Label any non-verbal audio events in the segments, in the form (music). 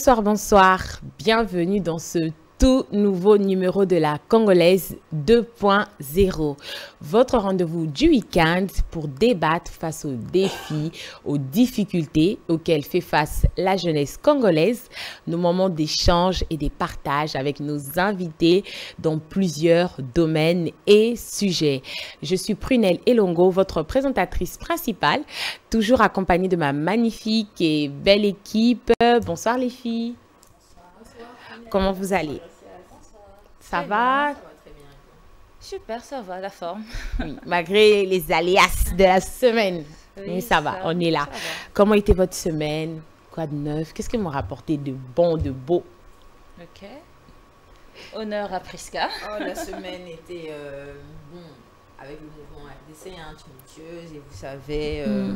Bonsoir, bonsoir. Bienvenue dans ce tout nouveau numéro de la Congolaise 2.0. Votre rendez-vous du week-end pour débattre face aux défis, aux difficultés auxquelles fait face la jeunesse congolaise, nos moments d'échange et des partages avec nos invités dans plusieurs domaines et sujets. Je suis Prunelle Elongo, votre présentatrice principale, toujours accompagnée de ma magnifique et belle équipe. Bonsoir les filles. Comment vous allez? Ça va? Super, ça va, la forme. Oui, malgré les aléas de la semaine. Oui, Mais ça va, on est là. Comment était votre semaine? Quoi de neuf? Qu'est-ce que vous rapporté de bon, de beau? Ok. Honneur à Priska. Oh, la semaine était euh, bon avec le mouvement RDC hein, tumultueuse et vous savez euh,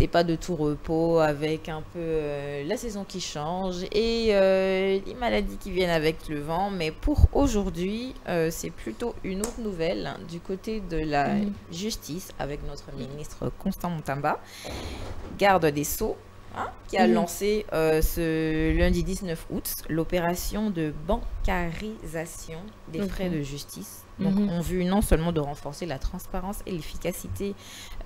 c'est pas de tout repos avec un peu euh, la saison qui change et euh, les maladies qui viennent avec le vent mais pour aujourd'hui euh, c'est plutôt une autre nouvelle hein, du côté de la Mhm. justice avec notre ministre Constant Montamba garde des Sceaux hein, qui a Mhm. lancé ce lundi 19 août l'opération de bancarisation des frais de justice. Donc, Mhm. en vue non seulement de renforcer la transparence et l'efficacité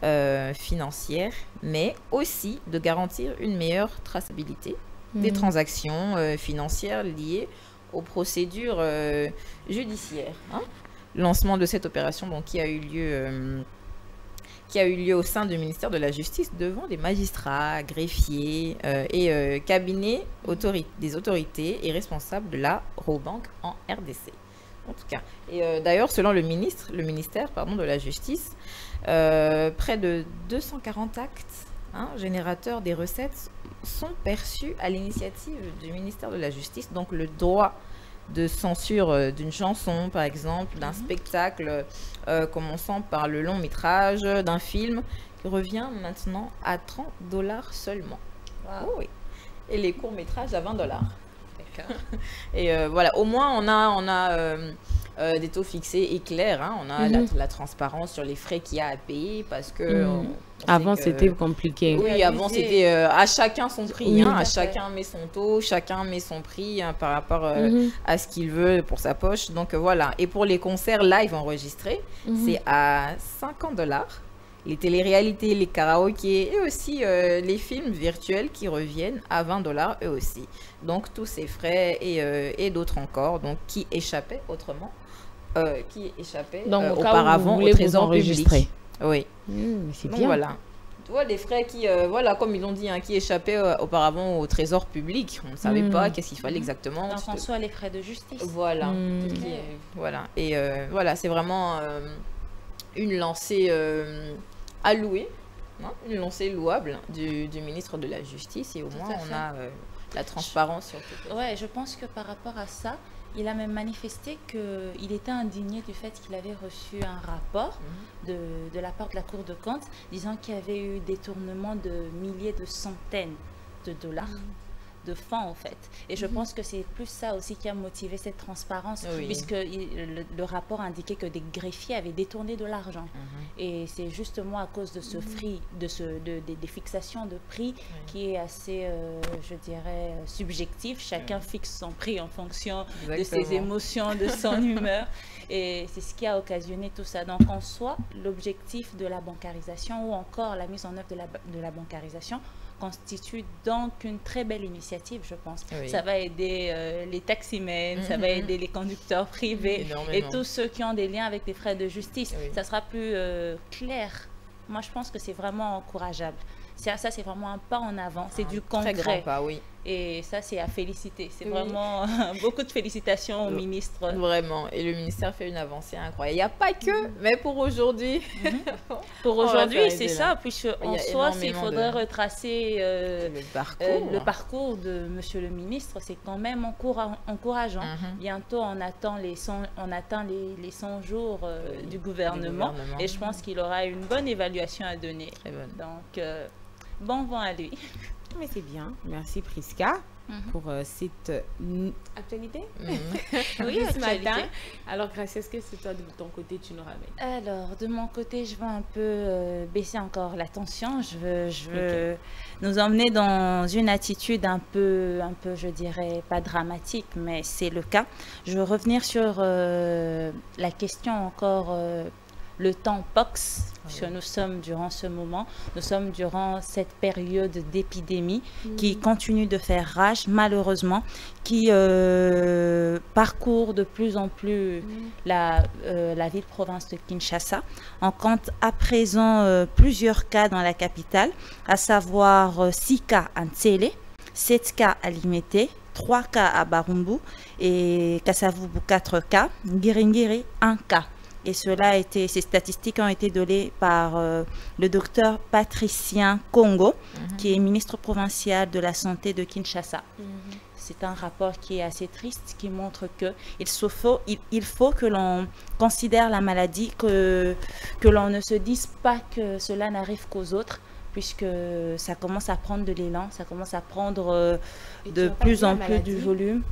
euh, financière, mais aussi de garantir une meilleure traçabilité des Mhm. transactions euh, financières liées aux procédures euh, judiciaires. hein. Lancement de cette opération donc, qui a eu lieu. qui a eu lieu au sein du ministère de la Justice devant des magistrats, greffiers euh, et euh, cabinets autori- des autorités et responsables de la Robank en RDC. En tout cas. Et euh, d'ailleurs, selon le ministre, le ministère pardon, de la Justice, euh, près de 240 actes hein, générateurs des recettes sont perçus à l'initiative du ministère de la Justice. Donc le droit de censure euh, d'une chanson, par exemple, d'un spectacle, euh, commençant par le long métrage, d'un film, qui revient maintenant à 30 dollars seulement. Oh oui. Et les courts métrages à 20 dollars. D'accord. (laughs) Et euh, voilà, au moins on a, on a euh, euh, des taux fixés et clairs. hein. On a la, Mhm. la transparence sur les frais qu'il y a à payer parce que. Mhm. on- on sait Avant, que- c'était compliqué. Oui, Oui, avant c'était euh, à chacun son prix, Oui. hein, à chacun met son taux, chacun met son prix hein, par rapport euh, Mhm. à ce qu'il veut pour sa poche. Donc voilà. Et pour les concerts live enregistrés, c'est à 50 dollars. Les téléréalités, les karaokés et aussi euh, les films virtuels qui reviennent à 20 dollars eux aussi. Donc tous ces frais et, euh, et d'autres encore, donc qui échappaient autrement, euh, qui échappaient Donc, euh, au auparavant au trésor public. Oui. Mmh, mais c'est bien. voilà. Tu vois, des frais qui, euh, voilà, comme ils l'ont dit, hein, qui échappaient euh, auparavant au trésor public. On ne savait Mm. pas qu'est-ce qu'il fallait exactement. Donc Tu en te- soi, les frais de justice. Voilà. Mm. Qui est- voilà. Et euh, voilà, c'est vraiment euh, une lancée euh, à louer, hein, une lancée louable du, du ministre de la Justice. Et au Tout moins, on a euh, la transparence sur tout. Ouais, je pense que par rapport à ça, il a même manifesté qu'il était indigné du fait qu'il avait reçu un rapport Mhm. de, de la part de la Cour de compte disant qu'il y avait eu détournement de milliers de centaines de dollars de fonds en fait. Et je pense que c'est plus ça aussi qui a motivé cette transparence Oui. puisque il- le, le rapport indiquait que des greffiers avaient détourné de l'argent. Mhm. Et c'est justement à cause de ce free, de ce, de, des- des fixations de prix qui est assez, euh, je dirais, subjectif. Chacun fixe son prix en fonction de ses émotions, de son (laughs) humeur. Et c'est ce qui a occasionné tout ça. Donc en soi, l'objectif de la bancarisation ou encore la mise en œuvre de la, de la bancarisation constitue donc une très belle initiative, je pense. Oui. Ça va aider euh, les taximens, ça va Mhm. aider les conducteurs privés et tous ceux qui ont des liens avec les frais de justice. Oui. Ça sera plus euh, clair. Moi, je pense que c'est vraiment encourageable. Ça, ça c'est vraiment un pas en avant. C'est Un du Très grand concret. pas, oui. Et ça, c'est à féliciter. C'est Oui. vraiment (laughs) beaucoup de félicitations au Oui. ministre. Vraiment. Et le ministère fait une avancée incroyable. Il n'y a pas que, mais pour aujourd'hui. (laughs) Pour On va aujourd'hui, c'est ça. Puisque en soi, s'il faudrait de- retracer euh, le parcours. euh, le parcours de Monsieur le ministre, c'est quand même encoura- encourageant. Mhm. Bientôt, on attend les 100, on atteint les, les 100 jours euh, du gouvernement, gouvernement. et je pense qu'il aura une bonne évaluation à donner. Très bonne. Donc, bon vent à lui. (laughs) Mais c'est bien. Merci Priska. Mhm. pour euh, cette euh, actualité? Mhm. (laughs) Oui, ce matin. Alors, Gracie, est-ce que c'est toi de ton côté tu nous ramènes? Alors, de mon côté, je veux un peu euh, baisser encore la tension. Je veux, je veux nous emmener dans une attitude un peu, un peu, je dirais, pas dramatique, mais c'est le cas. Je veux revenir sur la question encore le temps POX, puisque nous sommes durant ce moment, nous sommes durant cette période d'épidémie qui continue de faire rage, malheureusement, qui euh, parcourt de plus en plus la, euh, la ville-province de Kinshasa. On compte à présent euh, plusieurs cas dans la capitale, à savoir 6 cas à Ntsele, 7 cas à Limete, 3 cas à Barumbu et Kassavubu 4 cas, Giringiri 1 cas. Et cela a été, ces statistiques ont été données par euh, le docteur Patricien Congo, mhm. qui est ministre provincial de la santé de Kinshasa. Mhm. C'est un rapport qui est assez triste, qui montre que il faut, il, faut que l'on considère la maladie, que, que l'on ne se dise pas que cela n'arrive qu'aux autres, puisque ça commence à prendre de l'élan, ça commence à prendre euh, de plus en plus du volume.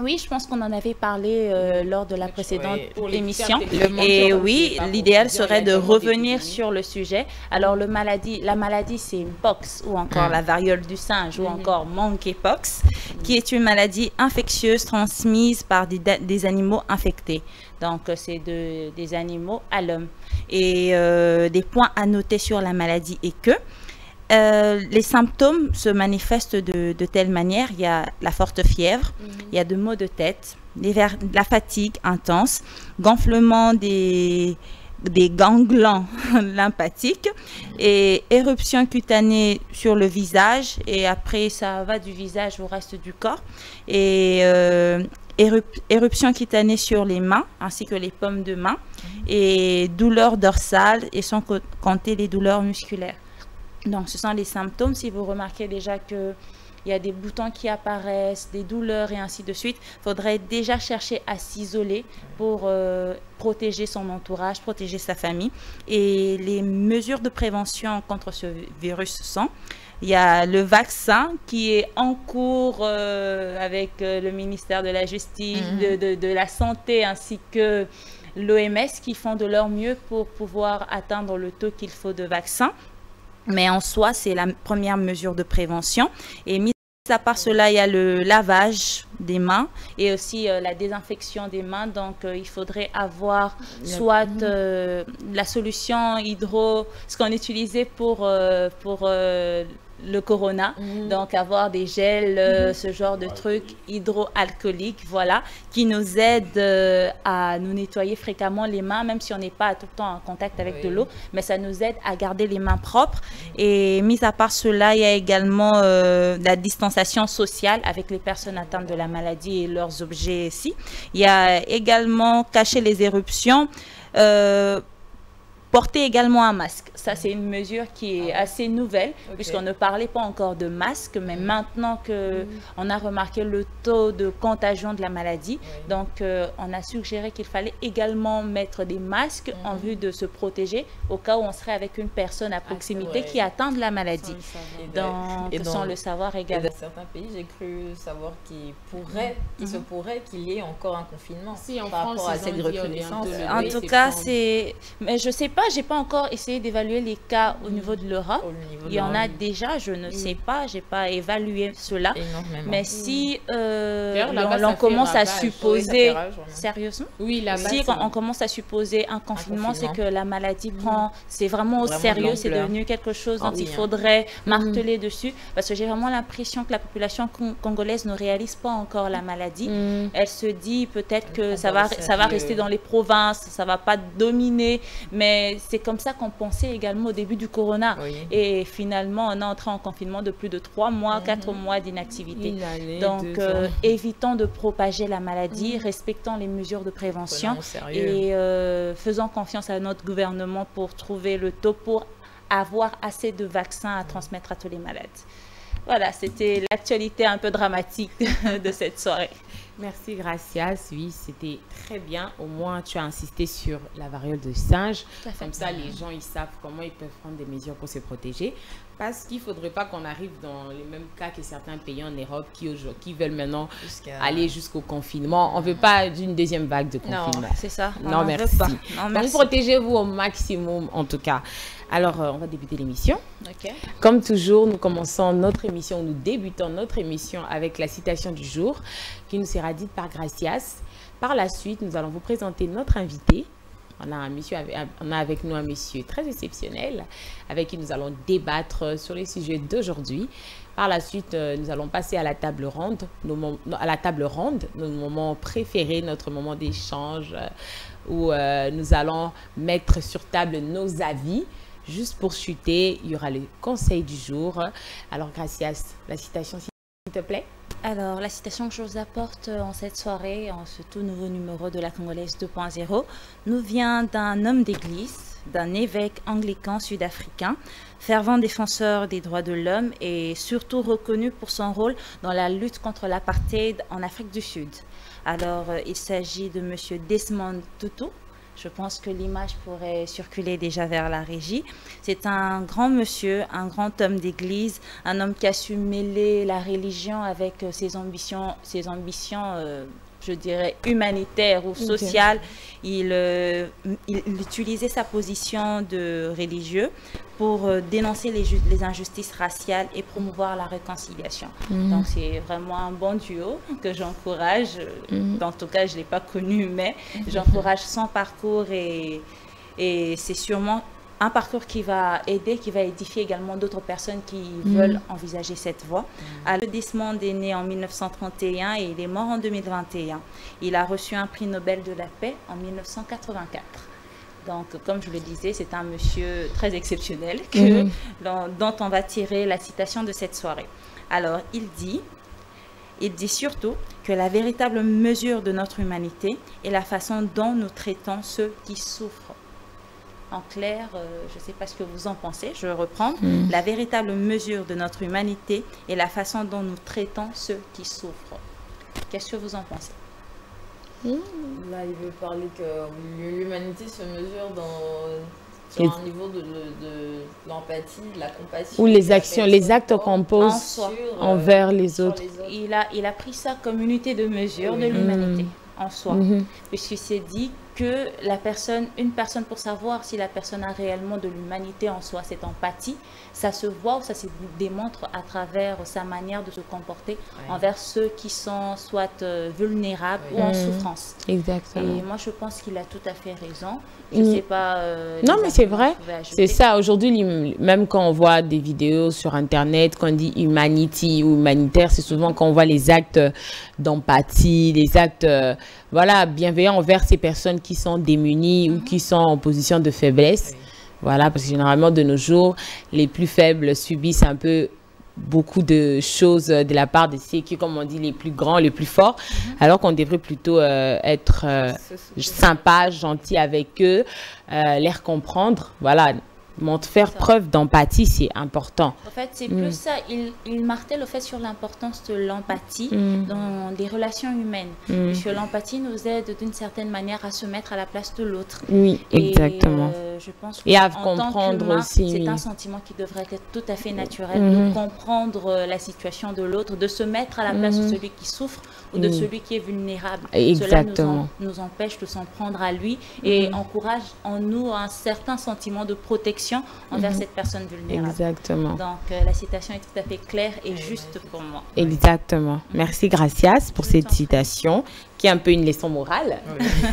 Oui, je pense qu'on en avait parlé euh, lors de la précédente émission. Et oui, l'idéal serait de revenir sur le sujet. Alors, le maladie, la maladie, c'est une pox ou encore mm. la variole du singe ou mm-hmm. encore monkeypox, qui est une maladie infectieuse transmise par des, animaux infectés. Donc, euh, c'est de, des animaux à l'homme. Et euh, des points à noter sur la maladie est que euh, les symptômes se manifestent de, telle manière. Il y a la forte fièvre, mhm. il y a de maux de tête, la fatigue intense, gonflement des, des ganglons (laughs) lymphatiques et éruption cutanée sur le visage et après ça va du visage au reste du corps et euh, éruption cutanée sur les mains ainsi que les pommes de main mhm. et douleurs dorsales et sans compter les douleurs musculaires. Donc, ce sont les symptômes. Si vous remarquez déjà qu'il y a des boutons qui apparaissent, des douleurs et ainsi de suite, il faudrait déjà chercher à s'isoler pour euh, protéger son entourage, protéger sa famille. Et les mesures de prévention contre ce virus sont il y a le vaccin qui est en cours euh, avec euh, le ministère de la Justice, mhm. de, de, la Santé ainsi que l'OMS qui font de leur mieux pour pouvoir atteindre le taux qu'il faut de vaccins. Mais en soi, c'est la première mesure de prévention. Et mis à part cela, il y a le lavage des mains et aussi euh, la désinfection des mains. Donc, euh, il faudrait avoir soit euh, la solution hydro, ce qu'on utilisait pour, pour le corona. Mhm. Donc, avoir des gels, euh, mhm. ce genre de trucs hydroalcooliques, voilà, qui nous aident euh, à nous nettoyer fréquemment les mains, même si on n'est pas tout le temps en contact avec de l'eau, mais ça nous aide à garder les mains propres. Et mis à part cela, il y a également euh, la distanciation sociale avec les personnes atteintes de la maladie et leurs objets ici. Il y a également cacher les éruptions. Porter également un masque. Ça, c'est une mesure qui est ah assez nouvelle, puisqu'on ne parlait pas encore de masque, mais mm. maintenant que mm. on a remarqué le taux de contagion de la maladie, donc euh, on a suggéré qu'il fallait également mettre des masques en mm. vue de se protéger au cas où on serait avec une personne à ah, proximité qui atteint de la maladie. Donc, et sans le savoir également. dans certains pays, j'ai cru savoir qu'il pourrait, qu'il se pourrait qu'il y ait encore un confinement si, en par rapport à cette recrudescence. En tout cas, c'est... Mais je sais pas j'ai pas encore essayé d'évaluer les cas au niveau de l'Europe. Il y en a déjà, je ne sais pas, j'ai pas évalué cela. Mais si euh, l'on commence à supposer, sérieusement, oui, si on, commence à supposer un confinement, c'est que la maladie mm. prend, c'est vraiment au sérieux, c'est devenu quelque chose dont ah il hein. faudrait mm. marteler dessus, parce que j'ai vraiment l'impression que la population congolaise ne réalise pas encore la maladie. Mm. Elle se dit peut-être que ça va, ça va rester dans les provinces, ça va pas dominer, mais c'est comme ça qu'on pensait également au début du corona. Et finalement, on est entré en confinement de plus de trois mois, mhm. quatre mois d'inactivité. Donc, euh, évitons de propager la maladie, mhm. respectons les mesures de prévention et euh, faisons confiance à notre gouvernement pour trouver le taux pour avoir assez de vaccins à transmettre à tous les malades. Voilà, c'était l'actualité un peu dramatique (laughs) de cette soirée. Merci Gracias. Oui, c'était très bien. Au moins, tu as insisté sur la variole de singe. Comme ça, les gens, ils savent comment ils peuvent prendre des mesures pour se protéger. Parce qu'il ne faudrait pas qu'on arrive dans les mêmes cas que certains pays en Europe qui, qui veulent maintenant aller jusqu'au confinement. On ne veut pas d'une deuxième vague de confinement. c'est ça. non, merci. Non, merci. Donc, protégez-vous au maximum, en tout cas. Alors, euh, on va débuter l'émission. Comme toujours, nous commençons notre émission, nous débutons notre émission avec la citation du jour qui nous sera dite par Gracias. Par la suite, nous allons vous présenter notre invité, on a, un monsieur, on a avec nous un monsieur très exceptionnel avec qui nous allons débattre sur les sujets d'aujourd'hui. Par la suite, euh, nous allons passer à la table ronde, à la table ronde, notre moment préféré, notre moment d'échange, euh, où euh, nous allons mettre sur table nos avis. Juste pour chuter, il y aura le conseil du jour. Alors, Gracias, la citation, s'il te plaît. Alors, la citation que je vous apporte euh, en cette soirée, en ce tout nouveau numéro de la Congolaise 2.0, nous vient d'un homme d'église, d'un évêque anglican sud-africain, fervent défenseur des droits de l'homme et surtout reconnu pour son rôle dans la lutte contre l'apartheid en Afrique du Sud. Alors, euh, il s'agit de M. Desmond Tutu, je pense que l'image pourrait circuler déjà vers la régie. C'est un grand monsieur, un grand homme d'église, un homme qui a su mêler la religion avec euh, ses ambitions, euh, je dirais, humanitaire ou social. Euh, il, utilisait sa position de religieux pour euh, dénoncer les, les, injustices raciales et promouvoir la réconciliation. Mhm. Donc c'est vraiment un bon duo que j'encourage. Mhm. En tout cas, je ne l'ai pas connu, mais j'encourage son parcours et, et c'est sûrement un parcours qui va aider, qui va édifier également d'autres personnes qui mm. veulent envisager cette voie. Mm. Desmond est né en 1931 et il est mort en 2021. Il a reçu un prix Nobel de la paix en 1984. Donc, comme je le disais, c'est un monsieur très exceptionnel que, mm. dont on va tirer la citation de cette soirée. Alors, il dit, il dit surtout que la véritable mesure de notre humanité est la façon dont nous traitons ceux qui souffrent en clair, euh, je ne sais pas ce que vous en pensez, je reprends. Hmm. La véritable mesure de notre humanité est la façon dont nous traitons ceux qui souffrent. Qu'est-ce que vous en pensez? Hmm. Là, il veut parler que l'humanité se mesure dans sur un niveau de, l'empathie, de la compassion. Ou les actions, les actes qu'on pose envers les autres. Il, a, il a pris ça comme unité de mesure de l'humanité hmm. en soi. Puisqu'il s'est dit que la personne, une personne pour savoir si la personne a réellement de l'humanité en soi, cette empathie, ça se voit ou ça se démontre à travers sa manière de se comporter envers ceux qui sont soit euh, vulnérables ou en souffrance. Exactement. Et moi, je pense qu'il a tout à fait raison. Je ne mm. sais pas. Euh, non, mais c'est vrai. C'est ça. Aujourd'hui, même quand on voit des vidéos sur Internet, quand on dit humanity ou humanitaire, c'est souvent quand on voit les actes d'empathie, les actes euh, voilà, bienveillants envers ces personnes qui sont démunies ou qui sont en position de faiblesse. Voilà, parce que généralement, de nos jours, les plus faibles subissent un peu beaucoup de choses de la part de ceux qui, comme on dit, les plus grands, les plus forts, mhm. alors qu'on devrait plutôt euh, être euh, sympa, gentil avec eux, euh, les comprendre. Voilà, faire preuve d'empathie, c'est important. En fait, c'est plus mm. ça. Il, il, martèle le fait sur l'importance de l'empathie mm. dans des relations humaines. Mm. Puisque l'empathie nous aide d'une certaine manière à se mettre à la place de l'autre. Oui, exactement. Euh, je pense Et à comprendre aussi. C'est un sentiment qui devrait être tout à fait naturel de comprendre euh, la situation de l'autre, de se mettre à la place de celui qui souffre ou de celui qui est vulnérable. Exactement. Cela nous, empêche de s'en prendre à lui et encourage en nous un certain sentiment de protection envers mhm. cette personne vulnérable. Exactement. Donc euh, la citation est tout à fait claire et juste pour moi. Exactement. Merci Gracias pour cette citation qui est un peu une leçon morale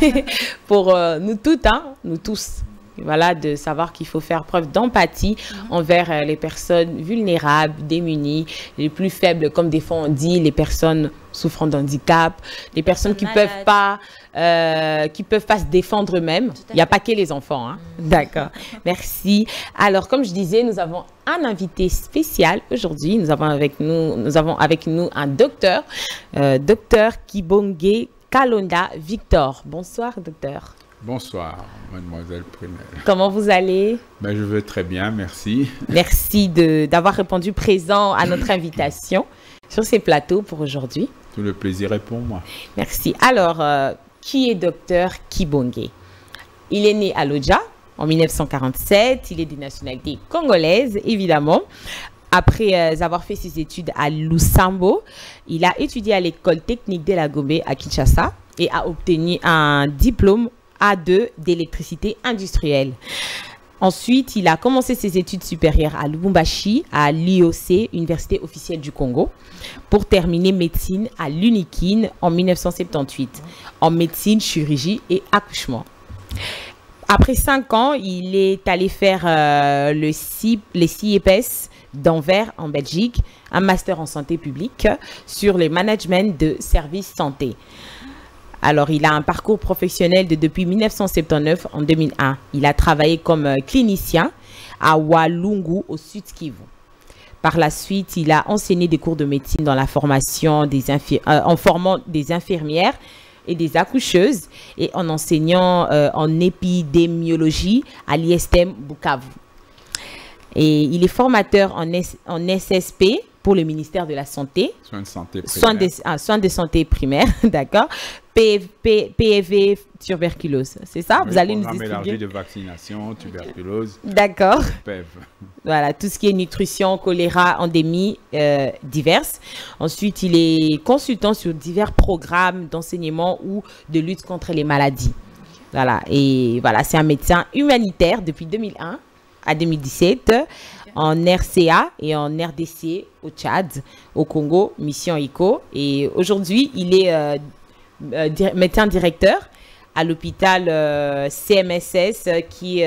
(laughs) pour euh, nous toutes, hein, nous tous voilà, de savoir qu'il faut faire preuve d'empathie envers euh, les personnes vulnérables, démunies, les plus faibles, comme des fois on dit, les personnes souffrant d'handicap, les personnes qui peuvent pas, euh, qui peuvent pas se défendre eux-mêmes. Il n'y a pas que les enfants, hein. mhm. D'accord. Merci. Alors, comme je disais, nous avons un invité spécial aujourd'hui. Nous avons avec nous, nous avons avec nous un docteur, euh, docteur Kibonge Kalonda Victor. Bonsoir, docteur. Bonsoir, mademoiselle Prunel. Comment vous allez? Ben, Je vais très bien, merci. Merci d'avoir répondu présent à notre invitation sur ces plateaux pour aujourd'hui. Tout le plaisir est pour moi. Merci. Alors, euh, qui est docteur Kibonge? Il est né à Lodja, en 1947. Il est des nationalités congolaises, évidemment. Après euh, avoir fait ses études à Lusambo, il a étudié à l'école technique de la Gombe à Kinshasa et a obtenu un diplôme A2 d'électricité industrielle. Ensuite, il a commencé ses études supérieures à Lubumbashi, à l'IOC, Université officielle du Congo, pour terminer médecine à l'UNIKIN en 1978, en médecine, chirurgie et accouchement. Après cinq ans, il est allé faire euh, le les CIEPS d'Anvers en Belgique, un master en santé publique sur le management de services santé. Alors, il a un parcours professionnel de depuis 1979 en 2001. Il a travaillé comme euh, clinicien à Walungu au Sud Kivu. Par la suite, il a enseigné des cours de médecine dans la formation euh, en formant des infirmières et des accoucheuses et en enseignant euh, en épidémiologie à l'ISTM Bukavu. Et il est formateur en SSP pour le ministère de la Santé. Soins de santé primaire. Soins de, ah, soins de santé primaire, (laughs) d'accord. PEV tuberculose, c'est ça? Vous allez nous expliquer. de vaccination, tuberculose. D'accord. Voilà, tout ce qui est nutrition, choléra, endémie euh, diverses. Ensuite, il est consultant sur divers programmes d'enseignement ou de lutte contre les maladies. Voilà, et voilà, c'est un médecin humanitaire depuis 2001 à 2017 en RCA et en RDC au Tchad, au Congo, mission ICO. Et aujourd'hui, il est euh, euh, médecin directeur à l'hôpital euh, CMSS qui,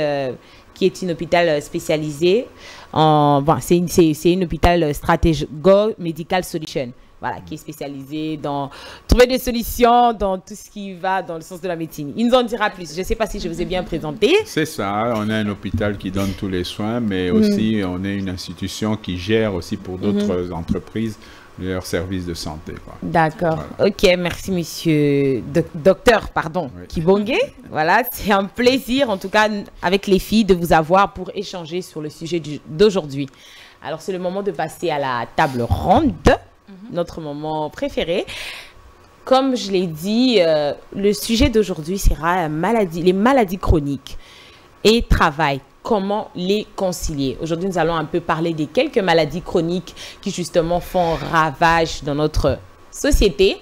qui est un hôpital spécialisé. Bon, c'est une, hôpital stratégique Medical Solution voilà, qui est spécialisé dans trouver des solutions dans tout ce qui va dans le sens de la médecine. Il nous en dira plus. Je ne sais pas si je vous ai bien présenté. C'est ça. On a un hôpital qui donne tous les soins, mais mhm. aussi on est une institution qui gère aussi pour d'autres mhm. entreprises leurs services de santé. D'accord. Ok, merci monsieur docteur, pardon, Kibongue. (laughs) voilà, c'est un plaisir en tout cas avec les filles de vous avoir pour échanger sur le sujet d'aujourd'hui. Alors c'est le moment de passer à la table ronde. Mhm. notre moment préféré. Comme je l'ai dit, euh, le sujet d'aujourd'hui sera les maladies chroniques et travail. Comment les concilier? Aujourd'hui, nous allons un peu parler des quelques maladies chroniques qui justement font ravage dans notre société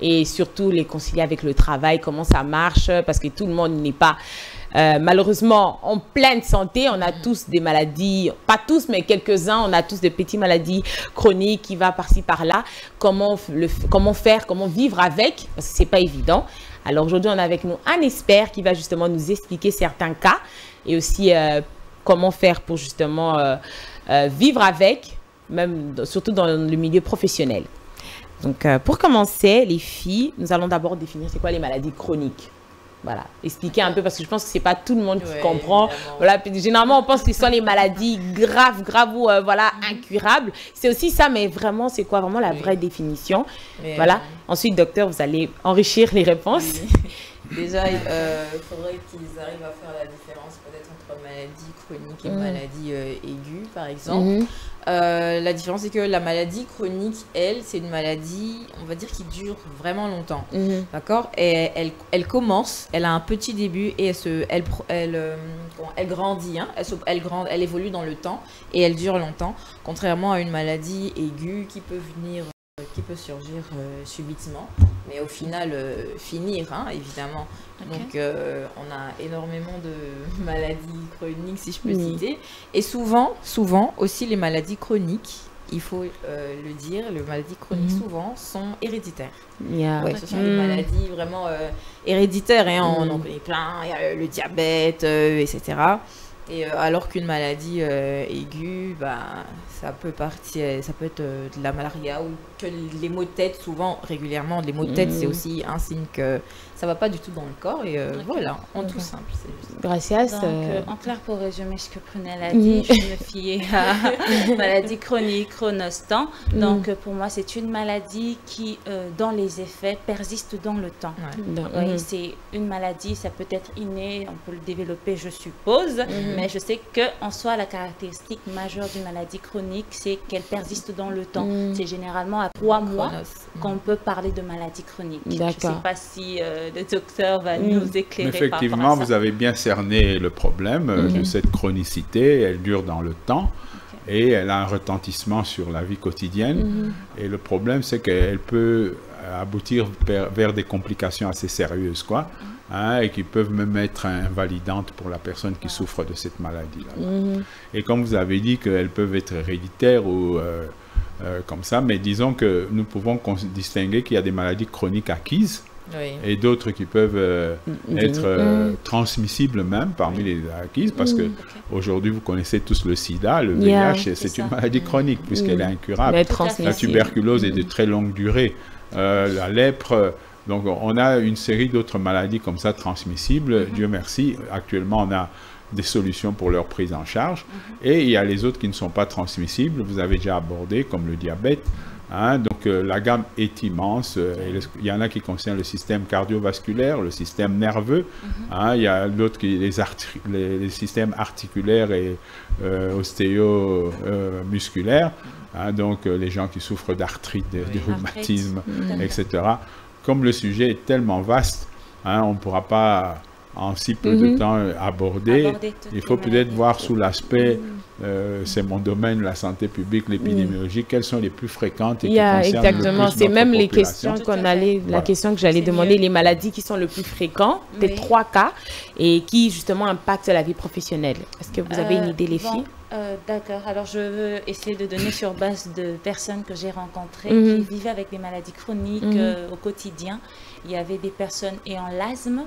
et surtout les concilier avec le travail, comment ça marche, parce que tout le monde n'est pas euh, malheureusement en pleine santé. On a tous des maladies, pas tous, mais quelques-uns, on a tous des petites maladies chroniques qui va par-ci par-là. Comment, comment faire, comment vivre avec, parce que c'est pas évident. Alors aujourd'hui, on a avec nous un expert qui va justement nous expliquer certains cas et aussi euh, comment faire pour justement euh, vivre avec, même surtout dans le milieu professionnel. Donc, pour commencer, les filles, nous allons d'abord définir c'est quoi les maladies chroniques voilà, expliquer un peu parce que je pense que c'est pas tout le monde qui comprend. Voilà, généralement on pense que ce sont les maladies graves, graves ou euh, voilà mhm. incurables. C'est aussi ça, mais vraiment c'est quoi? Vraiment la vraie définition. voilà. Euh, Ensuite, docteur, vous allez enrichir les réponses. (laughs) Déjà, il euh, faudrait qu'ils arrivent à faire la différence peut-être entre maladie chronique et mhm. maladie aiguë, par exemple. Mhm. Euh, la différence, c'est que la maladie chronique, elle, c'est une maladie, on va dire, qui dure vraiment longtemps. Mhm. D'accord? Et elle, elle, commence, elle a un petit début et elle, se, elle, elle, euh, elle grandit, hein, elle, elle, grande, elle évolue dans le temps et elle dure longtemps, contrairement à une maladie aiguë qui peut venir qui peut surgir euh, subitement, mais au final euh, finir, hein, évidemment. Donc euh, on a énormément de (laughs) maladies chroniques, si je peux citer. Et souvent, souvent aussi les maladies chroniques, il faut le dire, les maladies chroniques mhm. souvent sont héréditaires. ce sont des mm. maladies vraiment héréditaires. Hein, On en mm. connaît plein, il y a le diabète, etc. Et alors qu'une maladie aiguë, bah, ça peut partir, ça peut être euh, de la malaria ou que les maux de tête, souvent, régulièrement, les maux de tête, c'est mm. aussi un signe que ça va pas du tout dans le corps. Et euh, voilà, en tout simple. Gracias. Donc, euh, en clair, pour résumer ce que Prunelle a dit, je me fiais à (laughs) maladie chronique, chronostant. Mm. Donc, pour moi, c'est une maladie qui, dans les effets, persiste dans le temps. Mm. c'est une maladie, ça peut être inné, on peut le développer, je suppose, Mais je sais qu'en soi, la caractéristique majeure d'une maladie chronique, c'est qu'elle persiste dans le temps. Mm. C'est généralement à trois mois qu'on peut parler de maladie chronique. Je ne sais pas si euh, le docteur va Mm. nous éclairer par Effectivement, à vous avez bien cerné le problème euh, de Mhm. cette chronicité. Elle dure dans le temps et elle a un retentissement sur la vie quotidienne. Mhm. Et le problème, c'est qu'elle peut aboutir vers, des complications assez sérieuses, quoi, hein, et qui peuvent même être invalidantes pour la personne qui souffre de cette maladie-là. Mhm. Et comme vous avez dit qu'elles peuvent être héréditaires ou euh, euh, comme ça, mais disons que nous pouvons distinguer qu'il y a des maladies chroniques acquises Oui. et d'autres qui peuvent euh, être euh, Mhm. transmissibles même parmi les acquises, parce que Mhm. aujourd'hui vous connaissez tous le sida, le. VIH, c'est une maladie chronique puisqu'elle est incurable. La tuberculose est de très longue durée. Euh, la lèpre, donc on a une série d'autres maladies comme ça transmissibles. Dieu merci, actuellement on a des solutions pour leur prise en charge. Et il y a les autres qui ne sont pas transmissibles, vous avez déjà abordé, comme le diabète. Hein? donc euh, la gamme est immense. euh, il y en a qui concernent le système cardiovasculaire, le système nerveux. hein? il y a d'autres qui les, les, les systèmes articulaires et euh, ostéo-musculaires. hein? donc euh, les gens qui souffrent d'arthrite, de, Oui. de rhumatisme, etc. Comme le sujet est tellement vaste, on ne pourra pas en si peu de Mhm. temps euh, aborder. Toutes Il faut peut-être voir sous l'aspect, euh, c'est mon domaine, la santé publique, l'épidémiologie, quelles sont les plus fréquentes et Il qui concernent exactement, plus c'est même les questions qu'on la question que j'allais demander, mieux. les maladies qui sont le plus fréquents, les Oui. trois cas, et qui justement impactent la vie professionnelle. Est-ce que vous avez une Euh, idée, les bon, filles? euh, D'accord. Alors, je veux essayer de donner sur base de personnes que j'ai rencontrées Mhm. qui vivaient avec des maladies chroniques Mhm. euh, au quotidien. Il y avait des personnes ayant l'asthme.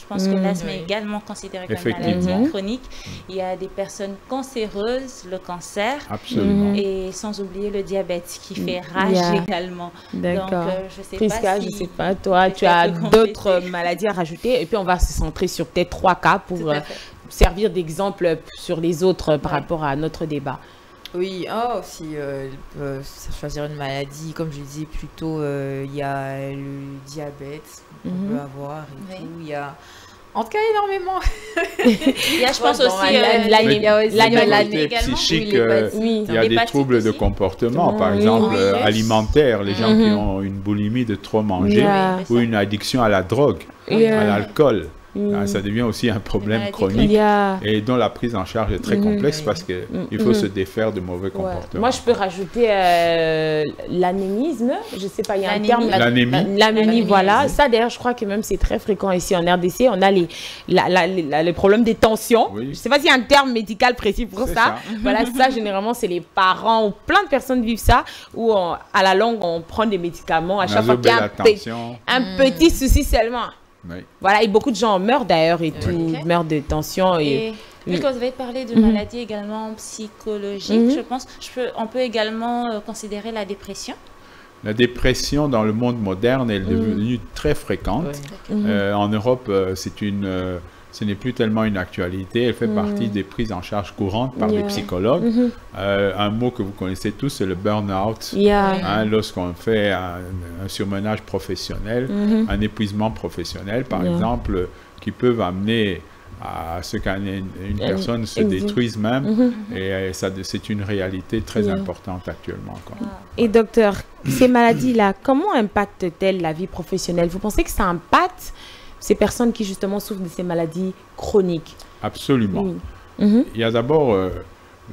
Je pense que l'asthme est Oui. également considéré comme une maladie chronique. Il y a des personnes cancéreuses, le cancer. Absolument. Et sans oublier le diabète qui fait Mm, rage yeah. également. Donc, D'accord. euh, je sais Prisca, pas je si... sais pas, toi, tu as d'autres maladies à rajouter, et puis on va se centrer sur peut-être trois cas pour euh, fait. servir d'exemple sur les autres par Ouais. rapport à notre débat. Oui, oh, si euh, euh, choisir une maladie, comme je disais plus tôt, euh, il y a le diabète qu'on Mhm. peut avoir et Oui. tout. Il y a, en tout cas, énormément. (laughs) Il y a, je pense Bon, aussi, la- euh, la- les- il y a aussi la- les la- maladies côté également. psychique, Oui, euh, il y a Des troubles de comportement, par Oui. exemple Oui. alimentaires, les gens qui Mhm. ont une boulimie de trop manger Yeah. ou une addiction à la drogue, Yeah. à l'alcool. Ah, ça devient aussi un problème chronique Yeah. et dont la prise en charge est très Mhm. complexe parce qu'il Mhm. faut se défaire de mauvais Ouais. comportements. Moi, je peux rajouter euh, l'anémisme. Je sais pas, il y a un L'anémie. terme. la- L'anémie. la- L'anémie, voilà. Ça, d'ailleurs, je crois que même c'est très fréquent ici en RDC. On a les, la, la- la- les problèmes des tensions. Oui. Je sais pas s'il y a un terme médical précis pour ça. ça. (laughs) Voilà, ça, généralement, c'est les parents ou plein de personnes vivent ça. Où on- à la longue, on prend des médicaments à chaque fois qu'il y a un, pe- un petit souci seulement. Oui. Voilà, et beaucoup de gens meurent d'ailleurs et tout, meurent de tension. Et, Et vu oui. que vous avez parlé de Mhm. maladies également psychologiques, Mhm. je pense je peux, on peut également euh, considérer la dépression? La dépression dans le monde moderne est devenue très fréquente. Mhm. Euh, en Europe, euh, c'est une, euh, ce n'est plus tellement une actualité. Elle fait Mm. partie des prises en charge courantes par Yeah. les psychologues. Mhm. Euh, un mot que vous connaissez tous, c'est le burn-out. Yeah. Hein, Lorsqu'on fait un, un surmenage professionnel, Mhm. un épuisement professionnel, par Yeah. exemple, qui peuvent amener à ce qu'une une personne se détruise même. Mhm. Et euh, ça, c'est une réalité très importante actuellement. quoi. Et docteur, ces maladies-là, comment impactent-elles la vie professionnelle? Vous pensez que ça impacte ces personnes qui justement souffrent de ces maladies chroniques Absolument. Oui. Mhm. Il y a d'abord euh,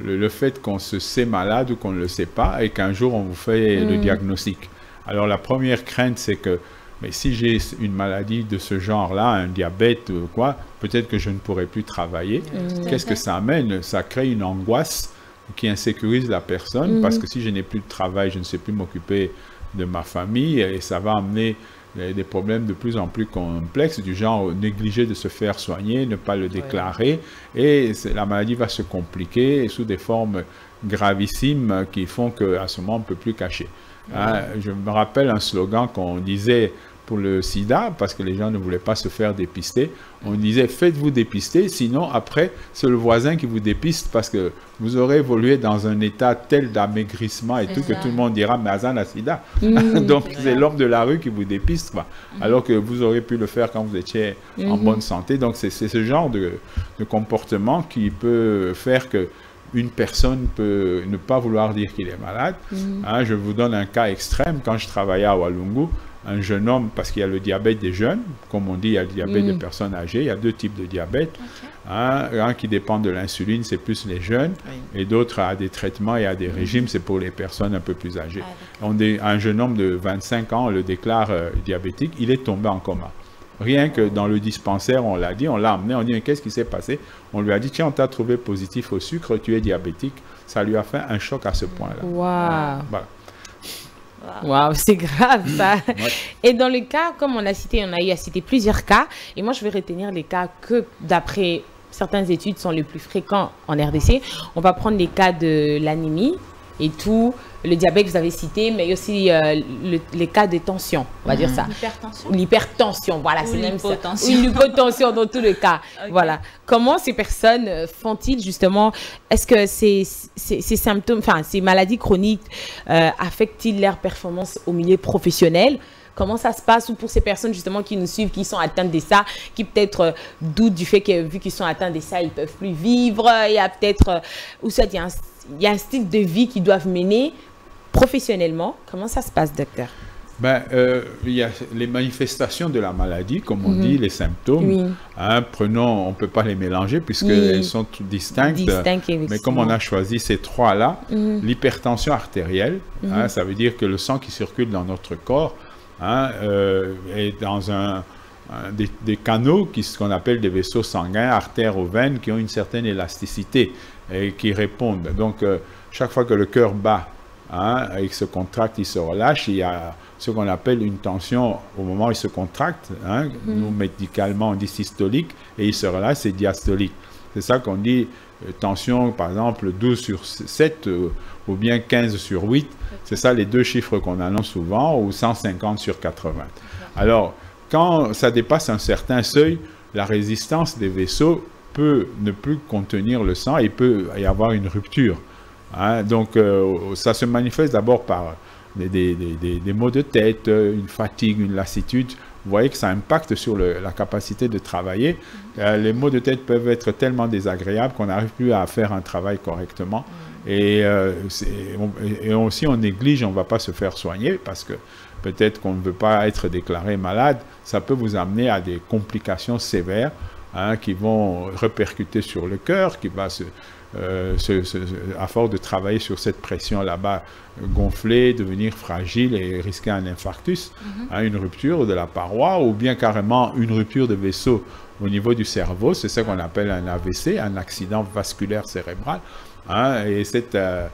le, le fait qu'on se sait malade ou qu'on ne le sait pas et qu'un jour on vous fait le Mm. diagnostic. Alors la première crainte, c'est que mais si j'ai une maladie de ce genre-là, un diabète ou quoi, peut-être que je ne pourrai plus travailler. Mhm. Qu'est-ce que ça amène? Ça crée une angoisse qui insécurise la personne Mhm. parce que si je n'ai plus de travail, je ne sais plus m'occuper de ma famille et ça va amener des des problèmes de plus en plus complexes du genre négliger de se faire soigner, ne pas le déclarer. Et la maladie va se compliquer sous des formes gravissimes qui font qu'à ce moment on ne peut plus cacher. Hein, je me rappelle un slogan qu'on disait pour le sida, parce que les gens ne voulaient pas se faire dépister, on disait faites-vous dépister, sinon après c'est le voisin qui vous dépiste parce que vous aurez évolué dans un état tel d'amaigrissement et tout que tout le monde dira mais Azan a sida. Mm. (laughs) Donc c'est l'homme de la rue qui vous dépiste, quoi. alors que vous aurez pu le faire quand vous étiez en Mhm. bonne santé. Donc c'est ce genre de, de comportement qui peut faire que une personne peut ne pas vouloir dire qu'il est malade. Mhm. Hein, je vous donne un cas extrême. Quand je travaillais à Walungu, un jeune homme, parce qu'il y a le diabète des jeunes, comme on dit, il y a le diabète Mm. des personnes âgées, il y a deux types de diabète. Hein, un qui dépend de l'insuline, c'est plus les jeunes, Oui. et d'autres à des traitements et à des régimes, c'est pour les personnes un peu plus âgées. Ah, On un jeune homme de 25 ans, on le déclare euh, diabétique, il est tombé en coma. Rien que dans le dispensaire, on l'a dit, on l'a amené, on dit, mais qu'est-ce qui s'est passé? On lui a dit, tiens, on t'a trouvé positif au sucre, tu es diabétique. Ça lui a fait un choc à ce point-là. Waouh. Voilà. Wow. Waouh, (laughs) c'est grave ça. Ouais. Et dans le cas, comme on a cité, on a eu à citer plusieurs cas. Et moi, je vais retenir les cas que, d'après certaines études, sont les plus fréquents en RDC. On va prendre les cas de l'anémie et tout, le diabète, vous avez cité, mais aussi euh, le- les cas de tension, on va dire ça. L'hypertension. L'hypertension, voilà, c'est même ça. l'hypotension. Ou l'hypotension dans tous les cas. (laughs) Voilà. Comment ces personnes euh, font-ils justement? Est-ce que ces, ces, ces symptômes, enfin ces maladies chroniques euh, affectent-ils leur performance au milieu professionnel? Comment ça se passe? Ou pour ces personnes justement qui nous suivent, qui sont atteintes de ça, qui peut-être doutent du fait que vu qu'ils sont atteints de ça, ils peuvent plus vivre. Il y a peut-être ou ça, il y, a un, il y a un style de vie qu'ils doivent mener professionnellement. Comment ça se passe, docteur? Ben, euh, il y a les manifestations de la maladie, comme on dit, les symptômes. Mhm. Oui. Hein, prenons, on ne peut pas les mélanger Oui. puisqu'elles sont toutes distinctes. Distinct, Mais comme on a choisi ces trois-là, Mhm. l'hypertension artérielle, hein, ça veut dire que le sang qui circule dans notre corps hein, euh, est dans un, un- des, des canaux qui ce qu'on appelle des vaisseaux sanguins, artères aux veines, qui ont une certaine élasticité et qui répondent. Donc, euh, chaque fois que le cœur bat, hein, il se contracte, il se relâche, il y a ce qu'on appelle une tension au moment où il se contracte. hein. Nous, médicalement, on dit systolique, et il se relâche, c'est diastolique. C'est ça qu'on dit euh, tension, par exemple, 12 sur 7 euh, ou bien 15 sur 8. C'est ça les deux chiffres qu'on annonce souvent, ou 150 sur 80. Alors, quand ça dépasse un certain seuil, la résistance des vaisseaux peut ne plus contenir le sang il peut y avoir une rupture. Hein, donc, euh, ça se manifeste d'abord par des, des- des- des- des maux de tête, euh, une fatigue, une lassitude. Vous voyez que ça impacte sur le- la capacité de travailler. Euh, les maux de tête peuvent être tellement désagréables qu'on n'arrive plus à faire un travail correctement. Et, euh, on- et aussi, on néglige, on ne va pas se faire soigner parce que peut-être qu'on ne veut pas être déclaré malade. Ça peut vous amener à des complications sévères hein, qui vont répercuter sur le cœur, qui va se, euh, se- se- à force de travailler sur cette pression là-bas, gonfler, devenir fragile et risquer un infarctus, hein, une rupture de la paroi ou bien carrément une rupture de vaisseau au niveau du cerveau. C'est ce qu'on appelle un AVC, un accident vasculaire cérébral. hein, et cette euh,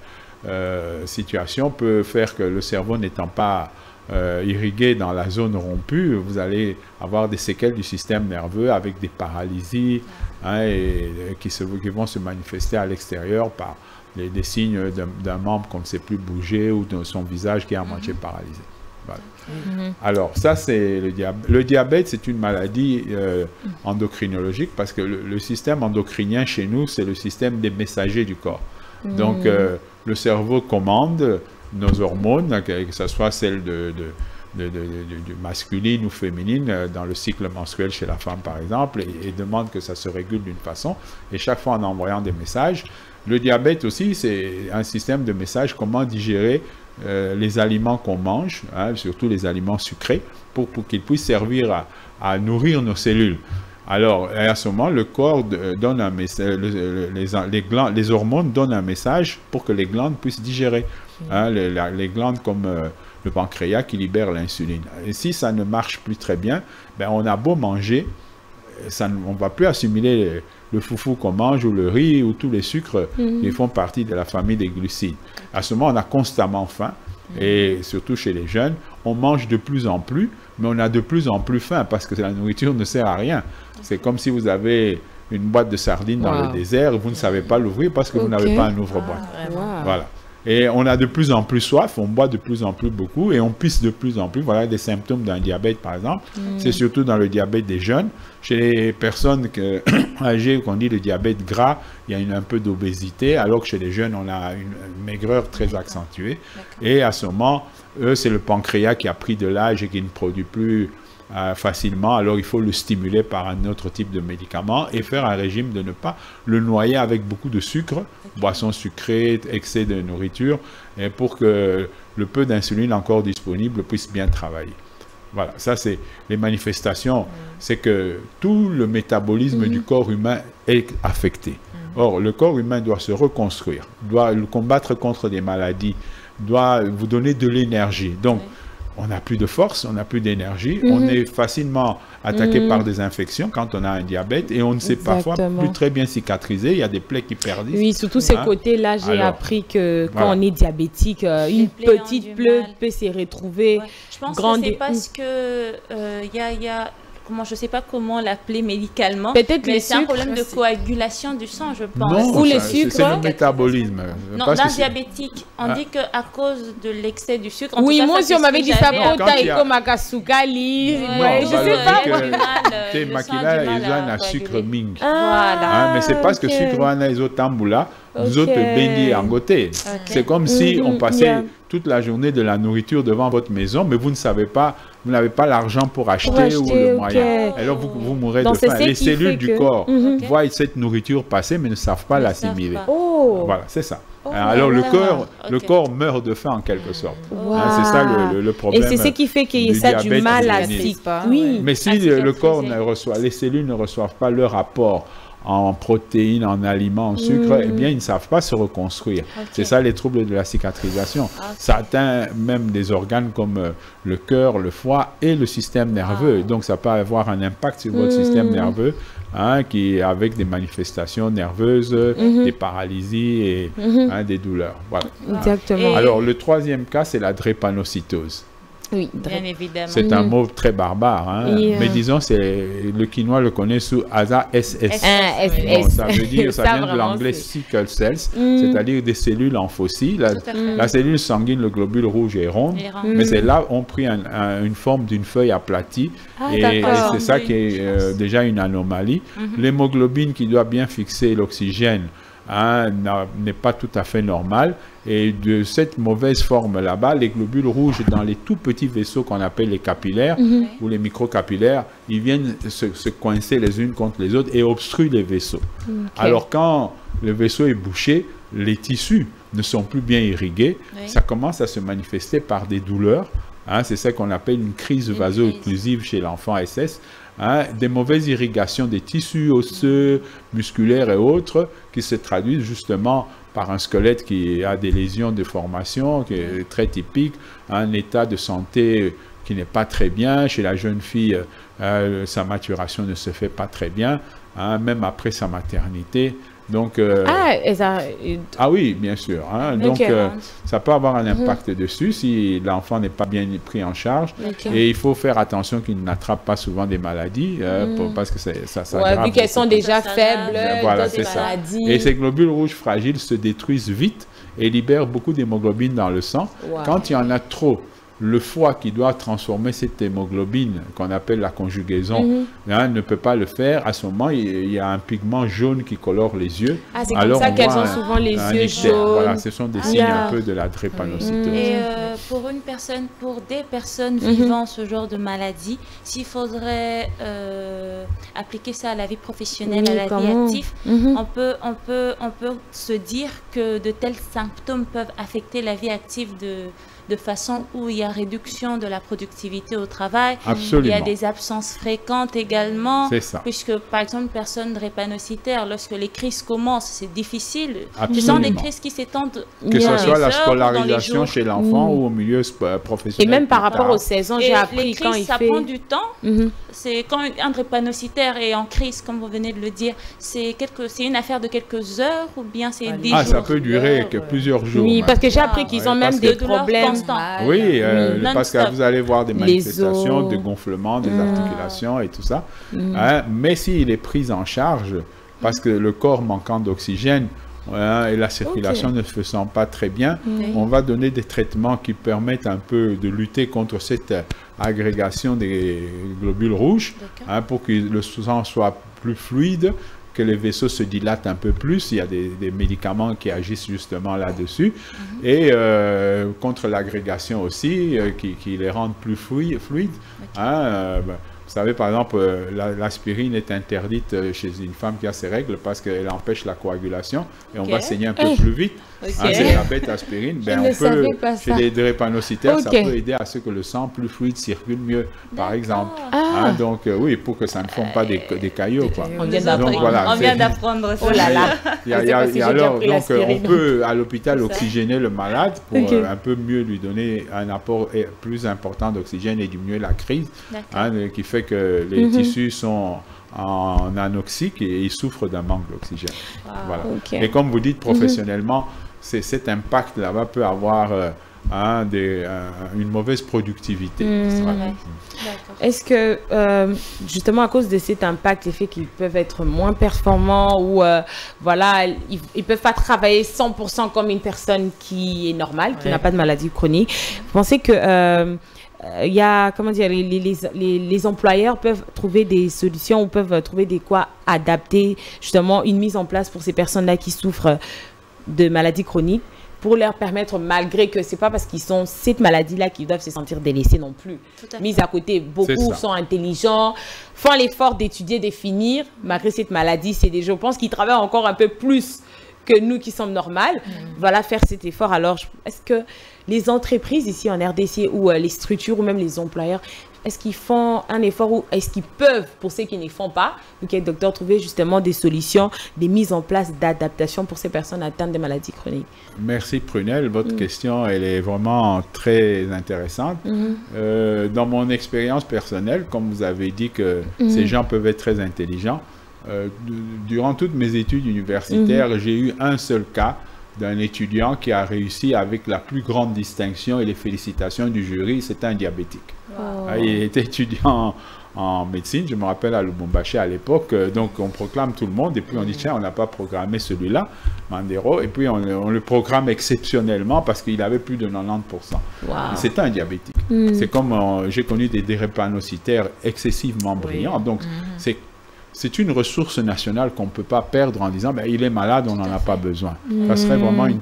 euh, situation peut faire que le cerveau n'étant pas euh, irrigué dans la zone rompue, vous allez avoir des séquelles du système nerveux avec des paralysies hein, et, et qui, se- qui vont se manifester à l'extérieur par les, des signes d'un membre qu'on ne sait plus bouger ou de son visage qui est à moitié paralysé. Voilà. Alors, ça, c'est le diabète. Le diabète, c'est une maladie euh, endocrinologique parce que le, le système endocrinien chez nous, c'est le système des messagers du corps. Donc, euh, le cerveau commande nos hormones, que, ce soit celles de, de, de- ou féminine, euh, dans le cycle menstruel chez la femme, par exemple, et, et demande que ça se régule d'une façon. Et chaque fois en envoyant des messages. Le diabète aussi, c'est un système de messages, comment digérer euh, les aliments qu'on mange, hein, surtout les aliments sucrés, pour, pour qu'ils puissent servir à, à nourrir nos cellules. Alors, à ce moment, le corps de- donne un message, le- le- les, les glandes, les hormones donnent un message pour que les glandes puissent digérer. Hein, les, la- les glandes comme euh, le pancréas qui libère l'insuline. Et si ça ne marche plus très bien, ben on a beau manger, ça, ne- on ne va plus assimiler le, le foufou qu'on mange ou le riz ou tous les sucres qui font partie de la famille des glucides. À ce moment, on a constamment faim. Et surtout chez les jeunes, on mange de plus en plus, mais on a de plus en plus faim parce que la nourriture ne sert à rien. C'est comme si vous avez une boîte de sardines dans le désert, vous ne savez pas l'ouvrir parce que vous n'avez pas un ouvre-boîte. Wow. Voilà. Et on a de plus en plus soif, on boit de plus en plus beaucoup et on pisse de plus en plus. Voilà des symptômes d'un diabète, par exemple. C'est surtout dans le diabète des jeunes. Chez les personnes que, (coughs) âgées, qu'on dit le diabète gras, il y a une, un peu d'obésité, alors que chez les jeunes, on a une, une maigreur très accentuée. Et à ce moment, eux, c'est le pancréas qui a pris de l'âge et qui ne produit plus euh, facilement, alors il faut le stimuler par un autre type de médicament et faire un régime de ne pas le noyer avec beaucoup de sucre, boissons sucrées, excès de nourriture, et pour que le peu d'insuline encore disponible puisse bien travailler. Voilà, ça c'est les manifestations, c'est que tout le métabolisme du corps humain est affecté. Or, le corps humain doit se reconstruire, doit le combattre contre des maladies, doit vous donner de l'énergie. Donc, on n'a plus de force, on n'a plus d'énergie, on est facilement attaqué par des infections quand on a un diabète et on ne sait parfois Exactement. plus très bien cicatriser, il y a des plaies qui perdissent. Oui, surtout ces Hein? côtés-là, j'ai appris que quand voilà. on est diabétique, euh, une petite mal. peut s'y retrouver. Ouais. Je pense grande que c'est parce que euh, a, y a- comment je sais pas comment l'appeler médicalement. Peut-être mais c'est un problème de coagulation du sang, je pense. Non, Ou le ça, c'est- sucre. C'est le métabolisme. Non, c'est- diabétique, on Ah. dit que à cause de l'excès du sucre. en Oui, tout cas, moi c'est on m'avait dit ça. comme makasukali. Je sais pas. Te makila à un sucre mingi. Ah, Hein, mais c'est parce que sucre wana iso tambula, nous Ok. autres béni en côté. C'est comme si on passait yeah. toute la journée de la nourriture devant votre maison, mais vous ne savez pas, vous n'avez pas l'argent pour acheter, ou acheter, le moyen. Alors vous, vous mourrez Donc, de faim. Les cellules du que- corps Mhm. Voient cette nourriture passer, mais ne savent pas l'assimiler. Oh. Voilà, c'est ça. Oh, Alors le corps, le corps meurt de faim en quelque sorte. Wow. Hein, c'est ça le, le- le Et problème. c'est ce qui fait qu'il y a du ça du mal à s'y- Oui. Mais si à le, corps ne reçoit, les cellules ne reçoivent pas leur apport en protéines, en aliments, en sucre, Mm. eh bien, ils ne savent pas se reconstruire. C'est ça les troubles de la cicatrisation. Ça atteint même des organes comme euh, le cœur, le foie et le système nerveux. Ah. Donc, ça peut avoir un impact sur votre Mm. système nerveux, hein, qui avec des manifestations nerveuses, Mhm. des paralysies et Mhm. hein, des douleurs. Voilà. Exactement. Et- Alors, le troisième cas, c'est la drépanocytose. Oui. Bien évidemment. C'est un Mhm. mot très barbare, hein. Et, euh, mais disons, c'est le quinois le connaît sous ASA SS. Bon, ça veut dire, (laughs) ça, Ça, vient de l'anglais sickle cells, Mm. c'est-à-dire des cellules en fossiles. La, fait. la cellule sanguine, le globule rouge est ronde, Les rangs. mais c'est là ont pris un- un- une forme d'une feuille aplatie, Ah, et, et c'est ça qui est euh, déjà une anomalie. Mhm. L'hémoglobine qui doit bien fixer l'oxygène hein, n'est pas tout à fait normale. Et de cette mauvaise forme là-bas, les globules rouges dans les tout petits vaisseaux qu'on appelle les capillaires Mhm. ou les microcapillaires, ils viennent se, se coincer les unes contre les autres et obstruent les vaisseaux. Alors quand le vaisseau est bouché, les tissus ne sont plus bien irrigués, Oui. ça commence à se manifester par des douleurs. hein, c'est ça qu'on appelle une crise vaso-occlusive chez l'enfant SS. Hein, des mauvaises irrigations des tissus osseux, musculaires et autres qui se traduisent justement par un squelette qui a des lésions de formation, qui est très typique, un état de santé qui n'est pas très bien. Chez la jeune fille, euh, sa maturation ne se fait pas très bien, hein, même après sa maternité. Donc, euh, Ah, et ça, et- ah oui, bien sûr. hein. Donc, euh, ça peut avoir un impact dessus si l'enfant n'est pas bien pris en charge. Et il faut faire attention qu'il n'attrape pas souvent des maladies euh, pour- parce que c'est- ça, ça Ouais, vu qu'elles sont déjà Ça, faibles. Voilà, c'est ça. maladies. Et ces globules rouges fragiles se détruisent vite et libèrent beaucoup d'hémoglobine dans le sang. Wow. Quand il y en a trop, le foie qui doit transformer cette hémoglobine, qu'on appelle la conjugaison, Mhm. hein, ne peut pas le faire. À ce moment, il il y a un pigment jaune qui colore les yeux. Ah, c'est Alors, comme ça on qu'elles voit ont un- souvent les yeux jaunes. Voilà, ce sont des Ah, signes yeah. un peu de la drépanocytose. Mm. Et euh, pour une personne, pour des personnes Mhm. vivant ce genre de maladie, s'il faudrait euh, appliquer ça à la vie professionnelle, Oui, à la comment vie active, Mhm. on peut, on, peut, on peut se dire que de tels symptômes peuvent affecter la vie active de, de façon où il y a réduction de la productivité au travail. Il y Absolument. a des absences fréquentes également. C'est ça. Puisque, par exemple, une personne drépanocytaire, lorsque les crises commencent, c'est difficile. Ce sont Absolument. des crises qui s'étendent Que ce soit la les heures ou dans les scolarisation jours. chez l'enfant Mm. ou au milieu euh, Et professionnel. même par rapport tard. aux saisons, Et j'ai les appris quand crises, il ça fait. prend du temps. Mhm. C'est quand un drépanocytaire est en crise, comme vous venez de le dire, c'est quelque, c'est une affaire de quelques heures ou bien c'est Ah, des Ah, jours. ça peut durer que ouais. plusieurs jours. Oui, parce que j'ai appris qu'ils Ouais, ont même des problèmes. Oui, euh, Oui. parce que vous allez voir des manifestations os. de gonflement des Mm. articulations et tout ça. Mm. Hein, mais s'il est pris en charge, parce que le corps manquant d'oxygène, hein, et la circulation ne se faisant pas très bien, on va donner des traitements qui permettent un peu de lutter contre cette agrégation des globules rouges hein, pour que le sang soit plus fluide que les vaisseaux se dilatent un peu plus. Il y a des, médicaments qui agissent justement là-dessus. Mhm. Et euh, contre l'agrégation aussi, euh, qui, les rendent plus fluides. Hein, euh, ben, vous savez, par exemple, l'aspirine est interdite chez une femme qui a ses règles parce qu'elle empêche la coagulation et on va saigner un peu plus vite. Ah, c'est la bête aspirine. Ben, on peut, chez les drépanocytaires, ça peut aider à ce que le sang plus fluide circule mieux, par exemple. Ah. Hein, donc, euh, oui, pour que ça ne forme pas des, des caillots. Quoi. On vient d'apprendre ça. Oh là là. Il y a, y a, alors, donc, euh, on peut à l'hôpital oxygéner le malade pour euh, un peu mieux lui donner un apport plus important d'oxygène et diminuer la crise, hein, qui fait que les mhm. tissus sont en anoxique et ils souffrent d'un manque d'oxygène. Voilà. Et comme vous dites professionnellement, cet impact là-bas peut avoir euh, des, euh, une mauvaise productivité. Mmh. Est-ce que, euh, justement, à cause de cet impact, les fait qu'ils peuvent être moins performants ou, voilà, ils ne peuvent pas travailler 100% comme une personne qui est normale, qui n'a pas de maladie chronique, vous pensez que... il y a, comment dire, les, les, les, employeurs peuvent trouver des solutions ou peuvent trouver des quoi adapter justement une mise en place pour ces personnes-là qui souffrent? De maladies chroniques pour leur permettre, malgré que c'est pas parce qu'ils sont cette maladie-là qu'ils doivent se sentir délaissés non plus. Mis à côté, beaucoup sont intelligents, font l'effort d'étudier, de finir, malgré cette maladie. C'est des, je pense qu'ils travaillent encore un peu plus que nous qui sommes normales. Mm. Voilà, faire cet effort. Alors, est-ce que les entreprises ici en RDC ou euh, les structures ou même les employeurs est-ce qu'ils font un effort ou est-ce qu'ils peuvent, pour ceux qui ne font pas, ok, docteur, trouver justement des solutions, des mises en place d'adaptation pour ces personnes atteintes de maladies chroniques? Merci Prunel, votre mm. question, elle est vraiment très intéressante. Mm-hmm. Euh, dans mon expérience personnelle, comme vous avez dit que mm-hmm. ces gens peuvent être très intelligents, euh, durant toutes mes études universitaires, mm-hmm. j'ai eu un seul cas d'un étudiant qui a réussi avec la plus grande distinction et les félicitations du jury, c'est un diabétique. Ah, il était étudiant en, médecine, je me rappelle à Lubumbashi à l'époque, euh, donc on proclame tout le monde et puis on dit tiens, on n'a pas programmé celui-là, Mandero, et puis on, le programme exceptionnellement parce qu'il avait plus de 90%. C'est un diabétique. Hmm. C'est comme euh, j'ai connu des drépanocytaires excessivement brillants, donc hmm. c'est c'est une ressource nationale qu'on ne peut pas perdre en disant ben, il est malade, on n'en a pas besoin. Ça serait hmm. vraiment une,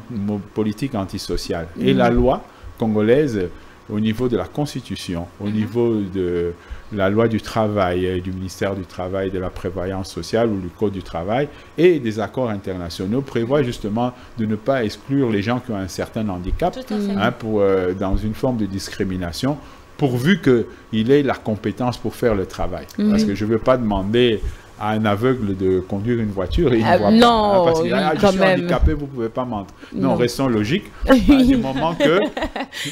politique antisociale. Et la loi congolaise au niveau de la Constitution, au mhm. niveau de la loi du travail, euh, du ministère du Travail, de la prévoyance sociale ou du Code du travail et des accords internationaux prévoit justement de ne pas exclure les gens qui ont un certain handicap hein, pour, euh, dans une forme de discrimination pourvu qu'il ait la compétence pour faire le travail. Parce que je ne veux pas demander à un aveugle de conduire une voiture et il ne ah, voit non, pas. Hein, parce qu'il ah, je suis handicapé, vous ne pouvez pas mentir. Non, restons logiques. (laughs) à du moment que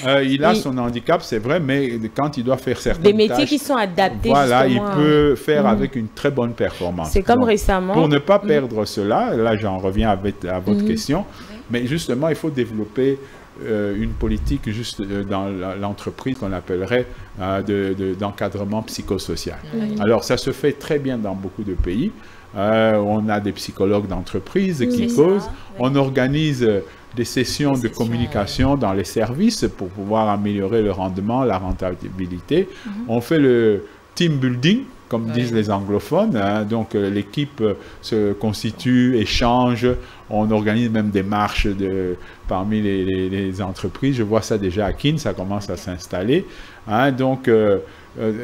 euh, il a son handicap, c'est vrai, mais quand il doit faire certaines Des métiers qui sont adaptés. Voilà, il peut faire mm. avec une très bonne performance. C'est comme récemment. Pour ne pas mm. perdre cela, là j'en reviens avec, à votre mm. question, mais justement, il faut développer une politique juste euh, dans l'entreprise qu'on appellerait euh, d'encadrement psychosocial. Alors ça se fait très bien dans beaucoup de pays. on a des psychologues d'entreprise qui causent. On organise des sessions de communication dans les services pour pouvoir améliorer le rendement, la rentabilité. Mhm. On fait le team building comme disent les anglophones. Hein. donc euh, l'équipe euh, se constitue, échange, on organise même des marches de, parmi les, entreprises. Je vois ça déjà à Kin, ça commence à s'installer. Hein. donc euh,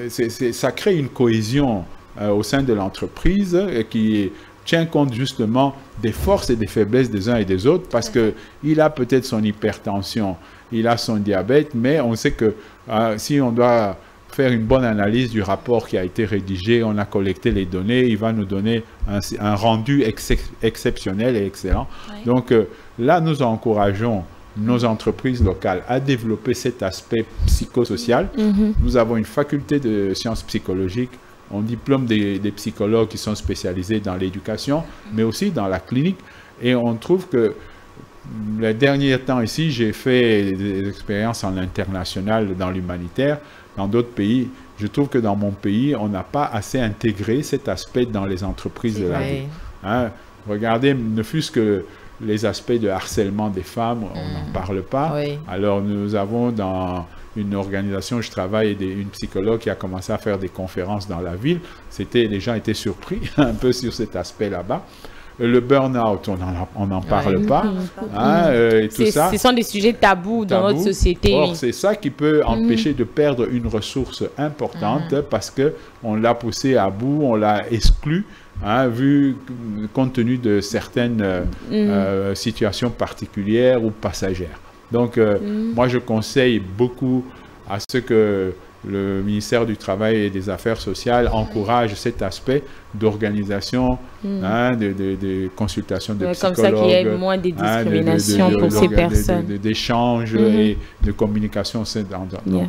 ça crée une cohésion au sein de l'entreprise qui tient compte justement des forces et des faiblesses des uns et des autres parce qu'il a peut-être son hypertension, il a son diabète, mais on sait que si on doit faire une bonne analyse du rapport qui a été rédigé, on a collecté les données, il va nous donner un, rendu exceptionnel et excellent. Donc euh, là, nous encourageons nos entreprises locales à développer cet aspect psychosocial. Mm-hmm. Nous avons une faculté de sciences psychologiques. On diplôme des, des psychologues qui sont spécialisés dans l'éducation, mais aussi dans la clinique. Et on trouve que les derniers temps ici, j'ai fait des expériences en international dans l'humanitaire dans d'autres pays. Je trouve que dans mon pays, on n'a pas assez intégré cet aspect dans les entreprises de la vie. Hein. Regardez, ne fût-ce que les aspects de harcèlement des femmes, on n'en Mm. parle pas. Oui. Alors nous avons dans une organisation où je travaille des- une psychologue qui a commencé à faire des conférences dans la ville. C'était les gens étaient surpris (laughs) un peu sur cet aspect là-bas. Le burn-out, on n'en on n'en parle pas. (laughs) hein, euh, et tout ça. Ce sont des sujets tabous dans notre société. Or, oui. c'est ça qui peut empêcher de perdre une ressource importante parce que on l'a poussé à bout, on l'a exclu, hein, vu compte tenu de certaines euh, euh, situations particulières ou passagères. Donc, euh, moi, je conseille beaucoup à ce que le ministère du Travail et des Affaires sociales encourage cet aspect d'organisation, hein, de, de- de consultation de Ouais, comme psychologues. ça qu'il y ait moins de hein, de- discrimination pour ces personnes. d'échanges Mhm. et de communication au sein d'en- Yeah.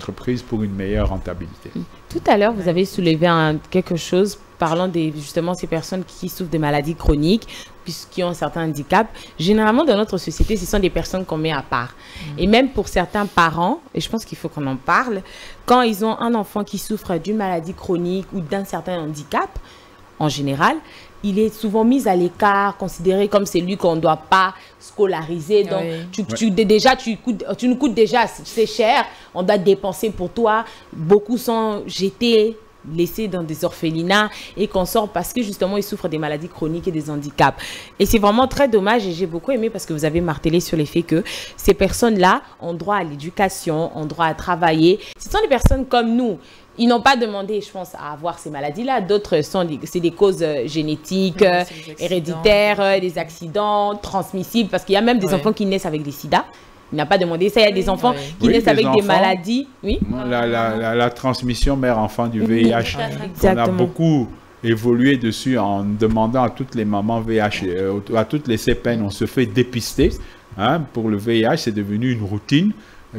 pour une meilleure rentabilité. Tout à l'heure, vous avez soulevé un- quelque chose parlant des justement ces personnes qui souffrent de maladies chroniques, puis qui ont certains handicaps. Généralement, dans notre société, ce sont des personnes qu'on met à part. Et même pour certains parents, et je pense qu'il faut qu'on en parle, quand ils ont un enfant qui souffre d'une maladie chronique ou d'un certain handicap, en général, il est souvent mis à l'écart, considéré comme celui qu'on ne doit pas scolariser. Donc, Oui. tu, tu- dé- déjà, tu, coûtes- tu nous coûtes déjà, c'est cher, on doit dépenser pour toi. Beaucoup sont jetés, laissés dans des orphelinats et qu'on sort parce que justement, ils souffrent des maladies chroniques et des handicaps. Et c'est vraiment très dommage et j'ai beaucoup aimé parce que vous avez martelé sur les faits que ces personnes-là ont droit à l'éducation, ont droit à travailler. Ce sont des personnes comme nous. Ils n'ont pas demandé, je pense, à avoir ces maladies-là. D'autres sont c'est des causes euh, génétiques, euh, des héréditaires, euh, des accidents transmissibles, parce qu'il y a même des Ouais. enfants qui naissent avec des sida. Il n'a pas demandé ça. Il y a des enfants qui Oui, naissent avec des maladies. Oui. La, la- la- la transmission mère-enfant du VIH, on a beaucoup évolué dessus en demandant à toutes les mamans VIH, euh, à toutes les CPN, on se fait dépister. hein. pour le VIH, c'est devenu une routine.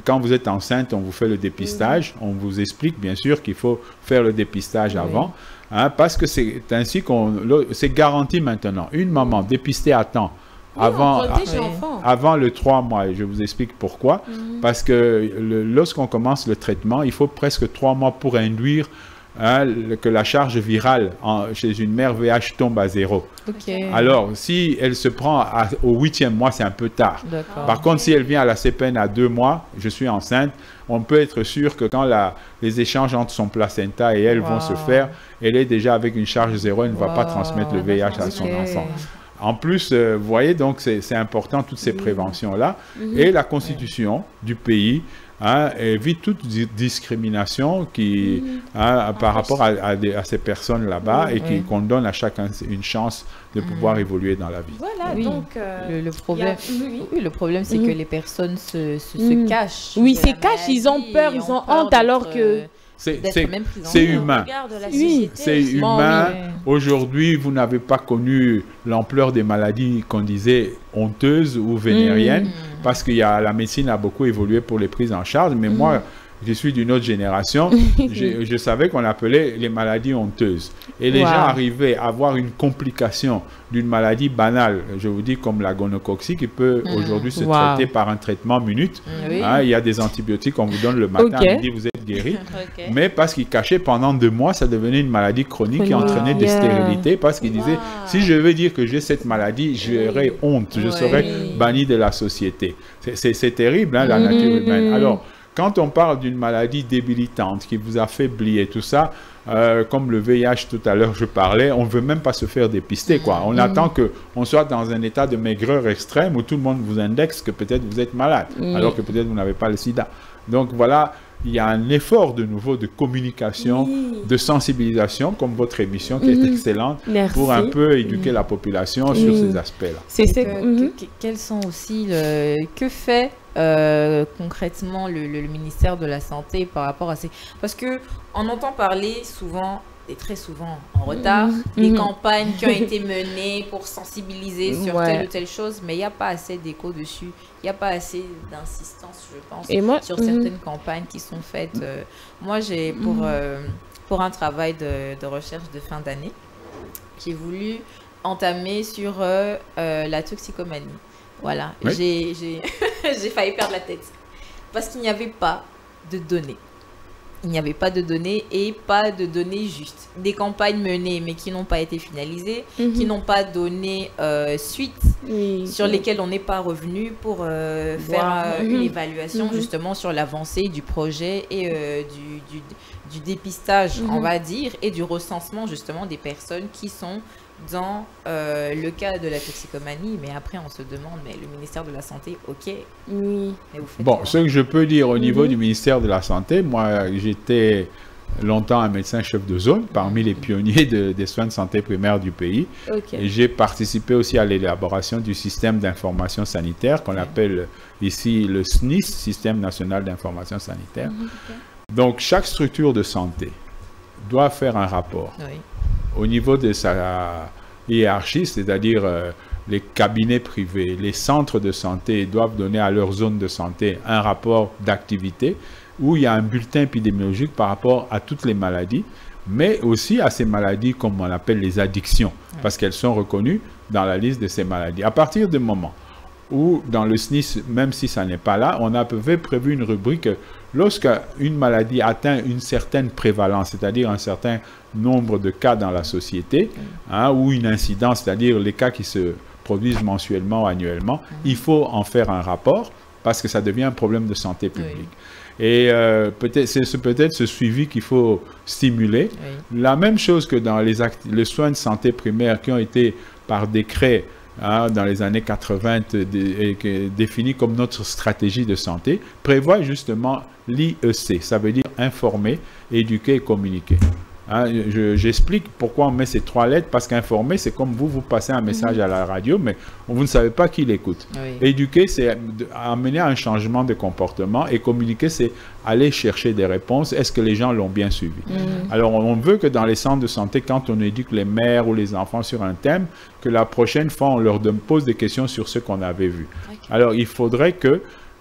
Quand vous êtes enceinte, on vous fait le dépistage. On vous explique bien sûr qu'il faut faire le dépistage avant. hein, parce que c'est ainsi qu'on... C'est garanti maintenant. Une maman dépistée à temps avant, on protège ah, l'enfant. avant le 3 mois, et je vous explique pourquoi. Parce que le- lorsqu'on commence le traitement, il faut presque 3 mois pour induire hein, le- que la charge virale en- chez une mère VH tombe à zéro. Alors, si elle se prend à- au huitième mois, c'est un peu tard. D'accord. Par contre, si elle vient à la CPN à deux mois, je suis enceinte, on peut être sûr que quand la- les échanges entre son placenta et elle vont se faire, elle est déjà avec une charge zéro, elle ne va pas transmettre le VIH à son enfant. En plus, euh, vous voyez, donc c'est important toutes ces préventions-là. Mhm. Et la constitution du pays hein, évite toute di- discrimination qui, Mhm. hein, par rapport à, à des- à ces personnes là-bas et qui- Oui. qu'on donne à chacun une chance de pouvoir évoluer dans la vie. Voilà, Oui. donc. euh, Le, le problème, il y a- oui. oui, le problème, c'est Mhm. que les personnes se, se, se Mhm. cachent. Oui, se cachent, ils ont peur, ils ont honte alors que- euh, C'est humain. Oui. C'est. Bon, humain. Aujourd'hui, vous n'avez pas connu l'ampleur des maladies qu'on disait honteuses ou vénériennes, Mhm. parce que la médecine a beaucoup évolué pour les prises en charge. Mais moi, je suis d'une autre génération. (laughs) je, je savais qu'on appelait les maladies honteuses. Et les Wow. gens arrivaient à avoir une complication d'une maladie banale, je vous dis comme la gonocoxie, qui peut Mhm. aujourd'hui se Wow. traiter par un traitement minute. Oui. Hein, il y a des antibiotiques qu'on vous donne le matin, Ok. à midi, vous êtes guéri. (laughs) Mais parce qu'il cachait pendant deux mois, ça devenait une maladie chronique qui entraînait des Yeah. stérilités parce qu'il disait, Wow. si je veux dire que j'ai cette maladie, j'aurais honte, je Ouais. serais banni de la société. C'est- terrible, hein, la nature Mhm. humaine. Alors, quand on parle d'une maladie débilitante qui vous affaiblit et tout ça, euh, comme le VIH tout à l'heure je parlais, on ne veut même pas se faire dépister. Quoi. On attend qu'on soit dans un état de maigreur extrême où tout le monde vous indexe que peut-être vous êtes malade, Mm. alors que peut-être vous n'avez pas le sida. Donc voilà, il y a un effort de nouveau de communication, Oui. de sensibilisation, comme votre émission qui est Mhm. excellente, Merci. pour un peu éduquer la population sur Mm. ces aspects-là. C'est que- que- quels sont aussi le, que fait euh, concrètement le, le- le ministère de la santé par rapport à ces parce que on entend parler souvent et très souvent en retard des Mhm. campagnes qui ont (laughs) été menées pour sensibiliser sur Ouais. telle ou telle chose mais il n'y a pas assez d'écho dessus il n'y a pas assez d'insistance je pense Et moi, sur mhm. certaines campagnes qui sont faites. Euh, moi, j'ai pour, Mhm. euh, pour un travail de, de recherche de fin d'année, j'ai voulu entamer sur euh, la toxicomanie. Voilà, Oui. j'ai j'ai (laughs) j'ai failli perdre la tête parce qu'il n'y avait pas de données. il n'y avait pas de données et pas de données justes. Des campagnes menées mais qui n'ont pas été finalisées, Mhm. qui n'ont pas donné euh, suite, Oui. sur lesquelles on n'est pas revenu pour euh, faire euh, Mhm. une évaluation Mhm. justement sur l'avancée du projet et euh, du, du, du dépistage, on va dire, et du recensement justement des personnes qui sont dans euh, le cas de la toxicomanie. Mais après, on se demande, mais le ministère de la Santé, ok, Oui. mais vous Bon, ce que je peux dire au niveau Mhm. du ministère de la Santé, moi j'étais longtemps un médecin chef de zone parmi les pionniers de- des soins de santé primaire du pays. J'ai participé aussi à l'élaboration du système d'information sanitaire qu'on appelle ici le SNIS, Système national d'information sanitaire. Donc chaque structure de santé doit faire un rapport Oui. Au niveau de sa hiérarchie, c'est-à-dire euh, les cabinets privés, les centres de santé doivent donner à leur zone de santé un rapport d'activité où il y a un bulletin épidémiologique par rapport à toutes les maladies, mais aussi à ces maladies comme on appelle les addictions, parce qu'elles sont reconnues dans la liste de ces maladies. À partir du moment où dans le SNIS, même si ça n'est pas là, on a avait prévu une rubrique lorsqu'une maladie atteint une certaine prévalence, c'est-à-dire un certain nombre de cas dans la société, hein, ou une incidence, c'est-à-dire les cas qui se produisent mensuellement ou annuellement, il faut en faire un rapport parce que ça devient un problème de santé publique. Et euh, peut-être c'est ce- peut-être ce suivi qu'il faut stimuler. Oui. La même chose que dans les, les soins de santé primaire qui ont été par décret hein, dans les années 80 dé- et que- définis comme notre stratégie de santé, prévoit justement l'IEC. Ça veut dire informer, éduquer et communiquer. Hein, je- J'explique pourquoi on met ces trois lettres, parce qu'informer, c'est comme vous, vous passez un message à la radio, mais vous ne savez pas qui l'écoute. Oui. Éduquer, c'est amener à un changement de comportement et communiquer, c'est aller chercher des réponses. Est-ce que les gens l'ont bien suivi? Alors, on veut que dans les centres de santé, quand on éduque les mères ou les enfants sur un thème, que la prochaine fois, on leur pose des questions sur ce qu'on avait vu. Alors, il faudrait que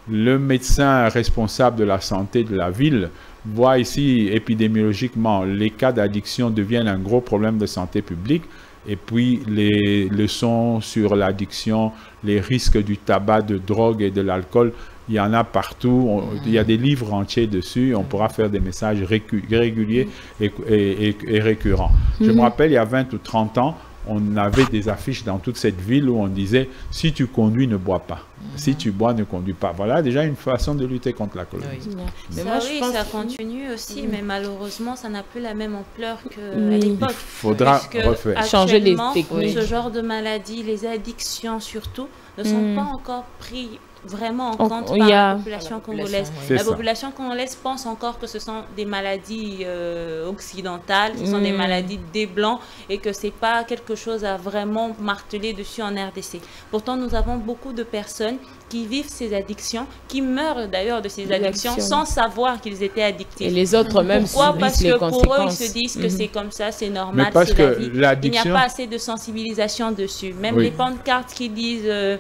le médecin responsable de la santé de la ville voit ici épidémiologiquement les cas d'addiction deviennent un gros problème de santé publique et puis les leçons sur l'addiction, les risques du tabac, de drogue et de l'alcool, il y en a partout. On- il y a des livres entiers dessus. On pourra faire des messages récu- réguliers et, et- et- et récurrents. Je me rappelle, il y a 20 ou 30 ans, on avait des affiches dans toute cette ville où on disait si tu conduis, ne bois pas. Si tu bois, ne conduis pas. Voilà déjà une façon de lutter contre la colonie. Oui. Mais ça, moi, je oui, pense ça que- continue aussi, Mhm. mais malheureusement, ça n'a plus la même ampleur qu'à Oui. Il l'époque. faudra refaire. Changer les techniques. Ce genre de maladies, les addictions surtout, ne sont Mm. pas encore pris vraiment en compte par la population congolaise. La ça. population congolaise pense encore que ce sont des maladies euh, occidentales, ce sont des Mm. maladies des blancs et que c'est pas quelque chose à vraiment marteler dessus en RDC. Pourtant, nous avons beaucoup de personnes qui vivent ces addictions, qui meurent d'ailleurs de ces addictions addictions. sans savoir qu'ils étaient addictifs. Et les autres même Pourquoi Parce les que pour eux, ils se disent que Mhm. c'est comme ça, c'est Mais normal, parce c'est la que vie. Il n'y a pas assez de sensibilisation dessus. Même Oui. les pancartes qui disent euh,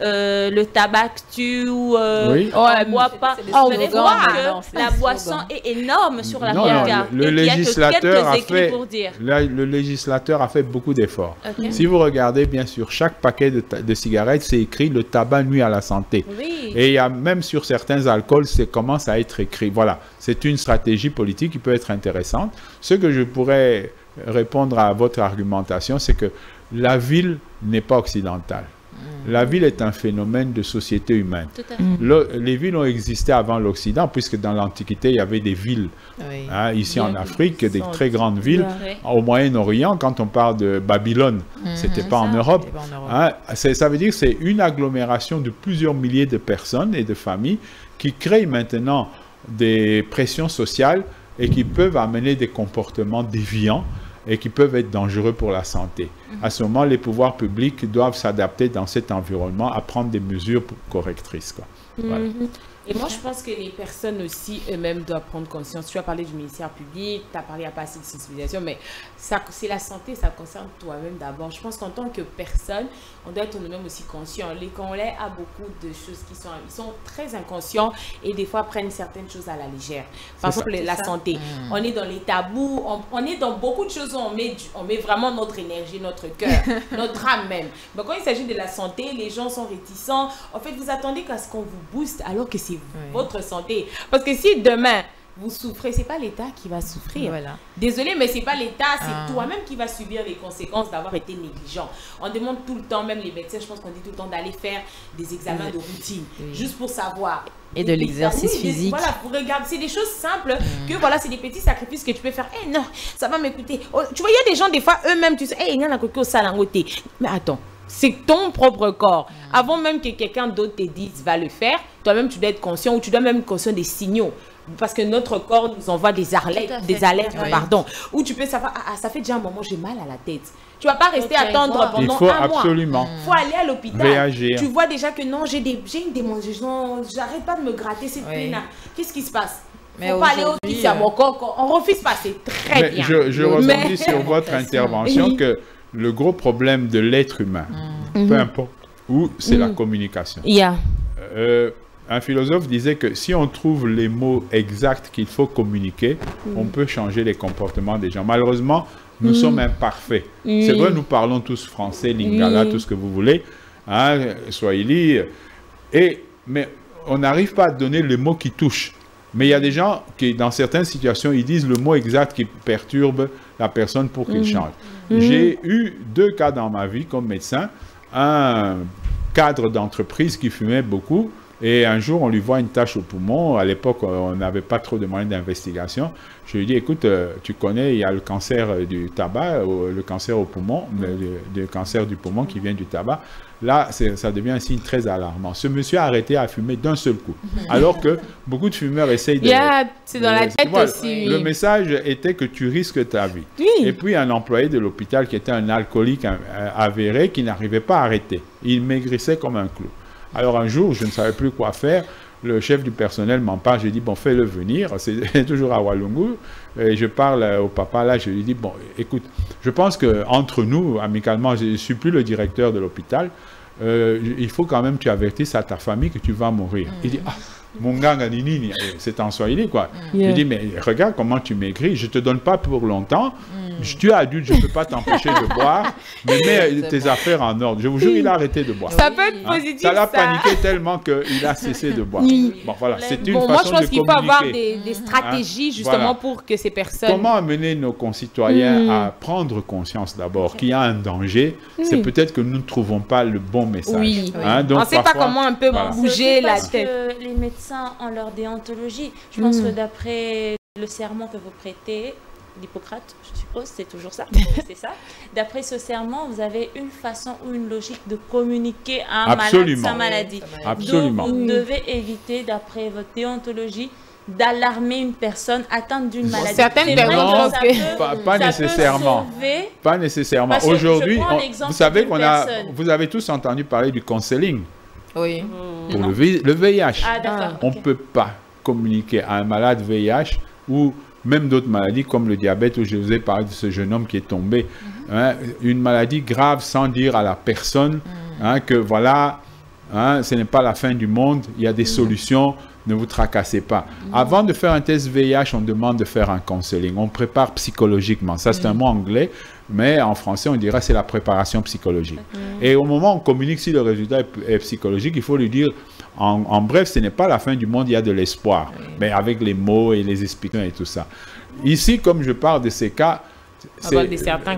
euh, le tabac tue ou euh, Oui. on Ouais, boit c'est- pas. voir maintenant, que la boisson est énorme sur la Non, non, le- législateur a fait- pour dire. le législateur a fait beaucoup d'efforts. Si vous regardez bien sûr chaque paquet de, cigarettes, c'est écrit le tabac nuit à la santé. Oui. Et il y a même sur certains alcools, c'est commence à être écrit. Voilà, c'est une stratégie politique qui peut être intéressante. Ce que je pourrais répondre à votre argumentation, c'est que la ville n'est pas occidentale. La ville est un phénomène de société humaine. Le- les villes ont existé avant l'Occident, puisque dans l'Antiquité, il y avait des villes. Oui. hein, ici en Afrique, des très grandes villes. Au Moyen-Orient, quand on parle de Babylone, c'était pas ça. Europe. C'est pas en Europe. Hein, ça veut dire que c'est une agglomération de plusieurs milliers de personnes et de familles qui créent maintenant des pressions sociales et qui peuvent amener des comportements déviants et qui peuvent être dangereux pour la santé. À ce moment, les pouvoirs publics doivent s'adapter dans cet environnement à prendre des mesures correctrices. Quoi. Voilà. Mhm. Et moi, je pense que les personnes aussi eux-mêmes doivent prendre conscience. Tu as parlé du ministère public, tu as parlé à pas assez de sensibilisation, mais ça, c'est la santé, ça concerne toi-même d'abord. Je pense qu'en tant que personne, on doit être nous-mêmes aussi conscient. Les Congolais a beaucoup de choses qui sont, ils sont très inconscients et des fois prennent certaines choses à la légère. Par exemple, ça. la ça. santé. On est dans les tabous, on, on est dans beaucoup de choses où on met, du- on met vraiment notre énergie, notre cœur, (laughs) notre âme même. Mais quand il s'agit de la santé, les gens sont réticents. En fait, vous attendez qu'à ce qu'on vous booste alors que c'est votre santé. Parce que si demain, vous souffrez, c'est pas l'État qui va souffrir. Voilà. Désolé, mais c'est pas l'État, c'est Ah. toi-même qui va subir les conséquences d'avoir été négligent. On demande tout le temps, même les médecins, je pense qu'on dit tout le temps d'aller faire des examens de routine, Oui. juste pour savoir. Et de l'exercice Oui, physique. Voilà, pour regarder, c'est des choses simples que voilà, c'est des petits sacrifices que tu peux faire. Eh non, ça va m'écouter. Oh, tu vois, il y a des gens, des fois, eux-mêmes, tu sais, eh, il y en a coco salangote. Mais attends. C'est ton propre corps. Avant même que quelqu'un d'autre te dise va le faire, toi-même tu dois être conscient ou tu dois même être conscient des signaux. Parce que notre corps nous envoie des alertes, des alertes, Oui. pardon. Où tu peux savoir, ah, ah, ça fait déjà un moment, j'ai mal à la tête. Tu vas pas rester Ok, attendre pendant Il faut un mois. absolument faut aller à l'hôpital. Tu vois déjà que non, j'ai des, j'ai une démangeaison, j'arrête pas de me gratter cette Oui. plaie-là. Qu'est-ce qui se passe? Mais Faut pas aller au à mon corps. On refuse pas, c'est très Mais bien. je, je Mais- sur (laughs) votre intervention que le gros problème de l'être humain, Mhm. peu importe où, c'est la communication. Yeah. Euh, un philosophe disait que si on trouve les mots exacts qu'il faut communiquer, on peut changer les comportements des gens. Malheureusement, nous sommes imparfaits. C'est vrai, nous parlons tous français, lingala, tout ce que vous voulez, hein, swahili, et, mais on n'arrive pas à donner les mots qui touchent. Mais il y a des gens qui, dans certaines situations, ils disent le mot exact qui perturbe la personne pour qu'il change. J'ai eu deux cas dans ma vie comme médecin. Un cadre d'entreprise qui fumait beaucoup. Et un jour, on lui voit une tache au poumon. À l'époque, on n'avait pas trop de moyens d'investigation. Je lui dis, écoute, euh, tu connais, il y a le cancer euh, du tabac, euh, le cancer au poumon, le, le cancer du poumon qui vient du tabac. Là, ça devient un signe très alarmant. Ce monsieur a arrêté à fumer d'un seul coup. (laughs) Alors que beaucoup de fumeurs essayent de... Yeah, c'est dans la tête aussi. Le message était que tu risques ta vie. Oui. Et puis un employé de l'hôpital qui était un alcoolique avéré qui n'arrivait pas à arrêter. Il maigrissait comme un clou. Alors un jour, je ne savais plus quoi faire. Le chef du personnel m'en parle. J'ai dit, bon, fais-le venir. C'est (laughs) toujours à Walungu. Et je parle euh, au papa là. Je lui dis, bon, écoute, je pense que entre nous, amicalement, je ne suis plus le directeur de l'hôpital. Euh, il faut quand même que tu avertisses à ta famille que tu vas mourir. Il dit, ah, mon gars, Nini, c'est en swahili, quoi. Yeah. Je dis, mais regarde comment tu maigris, je te donne pas pour longtemps. Je- Tu es adulte, je ne peux pas t'empêcher de boire, (laughs) mais mets tes bon. affaires en ordre. Je vous jure, il a arrêté de boire. Ça peut être Hein, positif. ça l'a paniqué tellement qu'il a cessé de boire. Oui. Bon, voilà, c'est une Bon, moi, je façon pense qu'il faut avoir des, des stratégies Hein, justement voilà. pour que ces personnes. Comment amener nos concitoyens Mm. à prendre conscience d'abord qu'il y a un danger? C'est peut-être que nous ne trouvons pas le bon message. Oui. Hein, donc on ne sait pas comment un peu Voilà. C'est bouger la tête. que les médecins ont leur déontologie. Je pense que d'après le serment que vous prêtez, d'Hippocrate, je suppose, c'est toujours ça. (laughs) c'est ça. D'après ce serment, vous avez une façon ou une logique de communiquer à un Absolument. malade sa maladie. Absolument. Donc, vous devez éviter, d'après votre déontologie, d'alarmer une personne atteinte d'une maladie. certaines personnes que peut- (laughs) Pas, pas nécessairement. Pas nécessairement. Que je Aujourd'hui, vous savez qu'on a, vous avez tous entendu parler du counseling Oui. pour le, V- le VIH. Ah, d'accord. On ne peut pas communiquer à un malade VIH ou même d'autres maladies comme le diabète où je vous ai parlé de ce jeune homme qui est tombé. hein, une maladie grave sans dire à la personne hein, que voilà, hein, ce n'est pas la fin du monde, il y a des solutions, ne vous tracassez pas. Avant de faire un test VIH, on demande de faire un counseling. On prépare psychologiquement. Ça, c'est un mot anglais, mais en français, on dirait c'est la préparation psychologique. Et au moment où on communique si le résultat est, est psychologique, il faut lui dire, en, en bref, ce n'est pas la fin du monde, il y a de l'espoir. Mais avec les mots et les explications et tout ça. Ici, comme je parle de ces cas,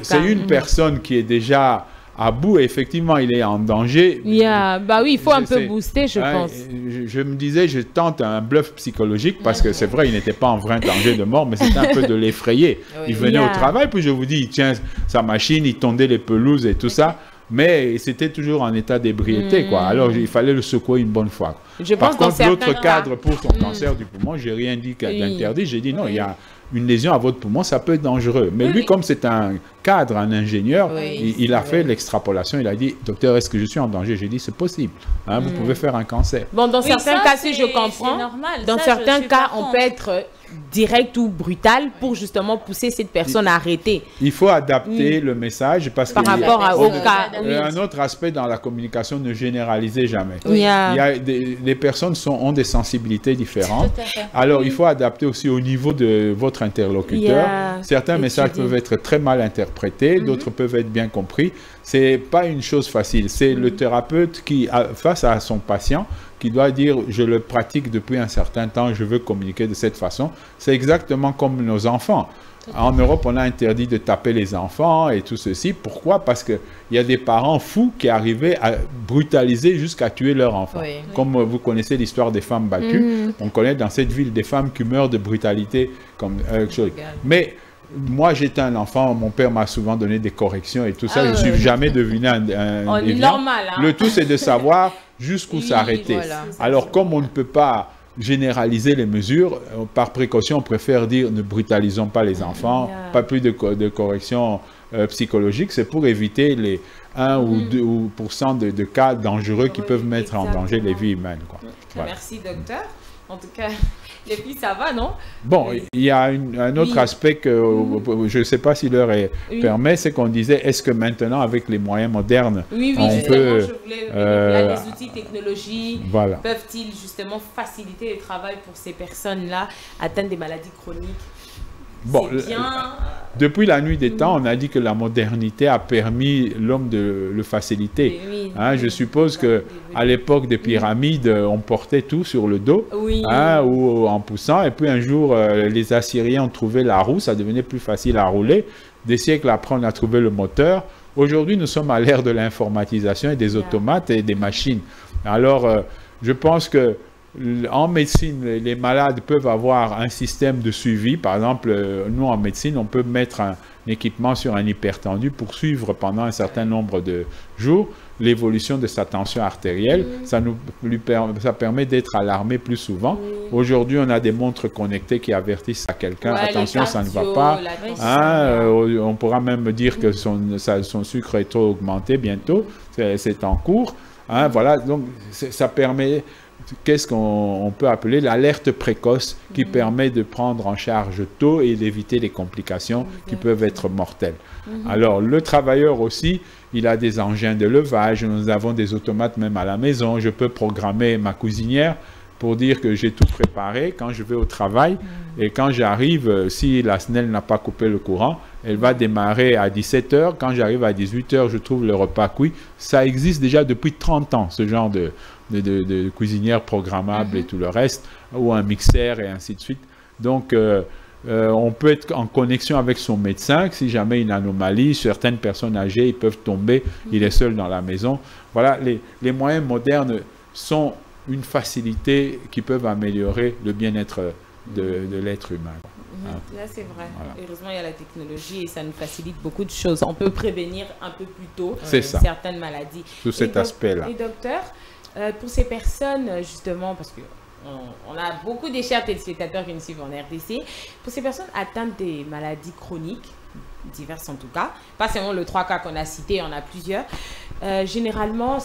c'est une Mhm. personne qui est déjà à bout et effectivement, il est en danger. Yeah, Bah oui, il faut un peu booster, je Hein, pense. Je, je me disais, je tente un bluff psychologique parce que c'est vrai, il n'était pas en vrai danger de mort, mais c'était un peu de (laughs) l'effrayer. Oui. Il venait Yeah. au travail, puis je vous dis, il tient sa machine, il tondait les pelouses et tout ça, mais c'était toujours en état d'ébriété, quoi. Alors il fallait le secouer une bonne fois. Je Par pense contre, l'autre cadre pour son cancer du poumon, j'ai rien dit d'interdit. J'ai dit non, il y a une lésion à votre poumon, ça peut être dangereux. Mais Oui, lui, oui. comme c'est un cadre, un ingénieur, Oui, il, il a fait l'extrapolation. Il a dit, docteur, est-ce que je suis en danger? J'ai dit, c'est possible. Hein, Vous pouvez faire un cancer. Bon, dans Oui, certains ça, cas, si je comprends, c'est normal. dans Ça, certains cas, on peut être euh, direct ou brutal pour justement pousser cette personne à arrêter. Il faut adapter le message parce Par que rapport à- au cas. oui. un autre aspect dans la communication, ne généralisez jamais. Oui. Il y a des, les personnes sont, ont des sensibilités différentes. Alors, il faut adapter aussi au niveau de votre interlocuteur. Yeah. Certains messages peuvent être très mal interprétés, d'autres peuvent être bien compris. C'est pas une chose facile. C'est le thérapeute qui, a- face à son patient, qui doit dire je le pratique depuis un certain temps, je veux communiquer de cette façon. C'est exactement comme nos enfants. En Europe, on a interdit de taper les enfants et tout ceci. Pourquoi? Parce qu'il y a des parents fous qui arrivaient à brutaliser jusqu'à tuer leur enfant. Oui. Comme vous connaissez l'histoire des femmes battues, Mhm. on connaît dans cette ville des femmes qui meurent de brutalité comme euh. Mais moi, j'étais un enfant, mon père m'a souvent donné des corrections et tout ça. Ah je ne suis jamais devenu un, un Oh, déviant. normal, hein. Le tout, c'est de savoir jusqu'où Oui, s'arrêter. voilà. Alors, comme on ne peut pas généraliser les mesures, euh, par précaution, on préfère dire ne brutalisons pas les enfants, Yeah. pas plus de, co- de corrections euh, psychologiques. C'est pour éviter les 1 ou 2 ou pour cent de, de cas dangereux qui peuvent mettre en danger les vies humaines. quoi. Voilà. Merci, docteur. En tout cas, les filles, ça va, non? Bon, il y a une- un autre Oui. aspect que euh, je ne sais pas si l'heure Oui. permet, c'est qu'on disait est-ce que maintenant, avec les moyens modernes, Oui, oui, On justement, peut, je voulais... euh, là, les outils technologiques voilà. peuvent-ils justement faciliter le travail pour ces personnes-là atteintes des maladies chroniques? Bon, bien... Depuis la nuit des temps, on a dit que la modernité a permis l'homme de le faciliter. Oui, Hein, oui. je suppose que à l'époque des pyramides, euh, on portait tout sur le dos. Oui. hein, ou en poussant, et puis un jour, euh, les Assyriens ont trouvé la roue, ça devenait plus facile à rouler. Des siècles après, on a trouvé le moteur. Aujourd'hui, nous sommes à l'ère de l'informatisation et des automates et des machines. Alors, euh, je pense que en médecine, les- malades peuvent avoir un système de suivi. Par exemple, euh, nous, en médecine, on peut mettre un équipement sur un hypertendu pour suivre pendant un certain nombre de jours l'évolution de sa tension artérielle. Ça, nous, lui ça permet d'être alarmé plus souvent. Aujourd'hui, on a des montres connectées qui avertissent à quelqu'un, Ouais, attention, ça ne va pas. Hein, euh, on pourra même dire que son, sa- son sucre est trop augmenté bientôt, c'est en cours. Hein, voilà, donc ça permet, qu'est-ce qu'on on peut appeler l'alerte précoce qui permet de prendre en charge tôt et d'éviter les complications qui peuvent être mortelles. Alors le travailleur aussi, il a des engins de levage, nous avons des automates même à la maison, je peux programmer ma cuisinière pour dire que j'ai tout préparé quand je vais au travail et quand j'arrive, euh, si la SNEL n'a pas coupé le courant, elle va démarrer à 17h. Quand j'arrive à 18h, je trouve le repas cuit. Ça existe déjà depuis 30 ans, ce genre de, de, de- de cuisinière programmable et tout le reste, ou un mixeur et ainsi de suite. Donc, euh, euh, on peut être en connexion avec son médecin si jamais une anomalie. Certaines personnes âgées, ils peuvent tomber, il est seul dans la maison. Voilà, les, les moyens modernes sont une facilité qui peuvent améliorer le bien-être de, de l'être humain. Mhm. Là, c'est vrai. Voilà. Heureusement, il y a la technologie et ça nous facilite beaucoup de choses. On peut prévenir un peu plus tôt euh, ça. certaines maladies. Sous cet aspect-là. Et docteur, euh, pour ces personnes, justement, parce que on, on a beaucoup de chers téléspectateurs qui nous suivent en RDC, pour ces personnes atteintes des maladies chroniques, diverses en tout cas, pas seulement le trois cas qu'on a cités, on a plusieurs, euh, généralement,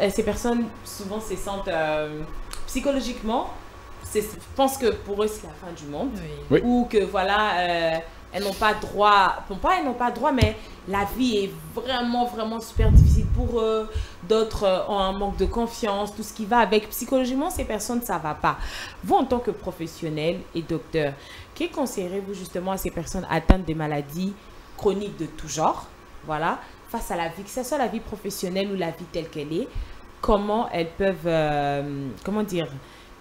euh, ces personnes souvent se sentent euh, psychologiquement, je pense que pour eux c'est la fin du monde. Oui. ou que voilà, euh, elles n'ont pas droit, bon pas elles n'ont pas droit, mais la vie est vraiment, vraiment super difficile pour eux. D'autres euh, ont un manque de confiance, tout ce qui va avec. Psychologiquement, ces personnes, ça va pas. Vous, en tant que professionnel et docteur, que conseillerez-vous justement à ces personnes atteintes des maladies chroniques de tout genre, voilà, face à la vie, que ce soit la vie professionnelle ou la vie telle qu'elle est, comment elles peuvent, euh, comment dire,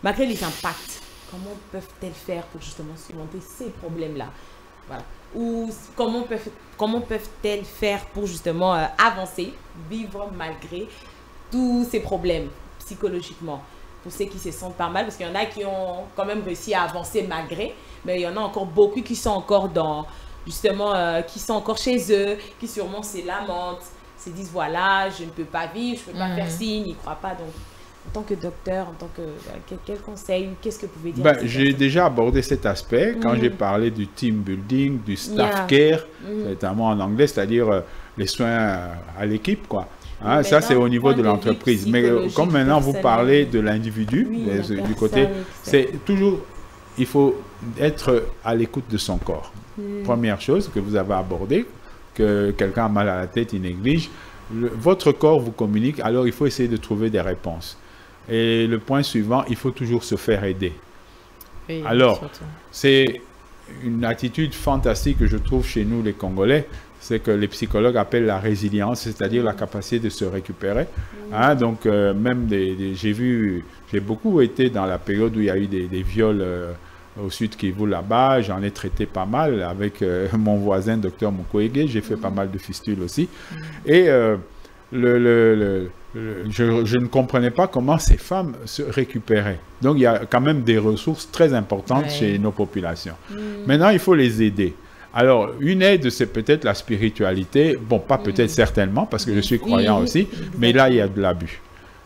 malgré les impacts, comment peuvent-elles faire pour justement surmonter ces problèmes-là voilà. Ou comment peuvent, comment peuvent-elles faire pour justement euh, avancer, vivre malgré tous ces problèmes psychologiquement? Pour ceux qui se sentent pas mal, parce qu'il y en a qui ont quand même réussi à avancer malgré, mais il y en a encore beaucoup qui sont encore dans, justement, euh, qui sont encore chez eux, qui sûrement se lamentent, se disent voilà, je ne peux pas vivre, je ne peux pas Mhm. faire ci, n'y croient pas. Donc, en tant que docteur, en tant que. voilà, quel, quel conseil, qu'est-ce que vous pouvez dire Ben, j'ai déjà abordé cet aspect quand Mhm. j'ai parlé du team building, du staff Yeah. care, Mhm. notamment en anglais, c'est-à-dire euh, les soins euh, à l'équipe, quoi. Hein, ça, c'est au niveau de l'entreprise. Mais euh, comme maintenant vous parlez de l'individu, Oui, euh, du côté, c'est toujours, il faut être à l'écoute de son corps. Mm. Première chose que vous avez abordée, que quelqu'un a mal à la tête, il néglige, le- votre corps vous communique, alors il faut essayer de trouver des réponses. Et le point suivant, il faut toujours se faire aider. Oui, Alors. C'est une attitude fantastique que je trouve chez nous, les Congolais, c'est que les psychologues appellent la résilience, c'est-à-dire la capacité de se récupérer. Hein, donc, euh, même des, j'ai vu, j'ai beaucoup été dans la période où il y a eu des, viols euh, au sud Kivu là-bas. J'en ai traité pas mal avec euh, (laughs) mon voisin, docteur Mukwege. J'ai fait pas mal de fistules aussi. Et le, le, je, je, ne comprenais pas comment ces femmes se récupéraient. Donc, il y a quand même des ressources très importantes chez nos populations. Mm. Maintenant, il faut les aider. Alors, une aide, c'est peut-être la spiritualité. Bon, pas mm. peut-être certainement, parce que je suis croyant aussi, mais là, il y a de l'abus.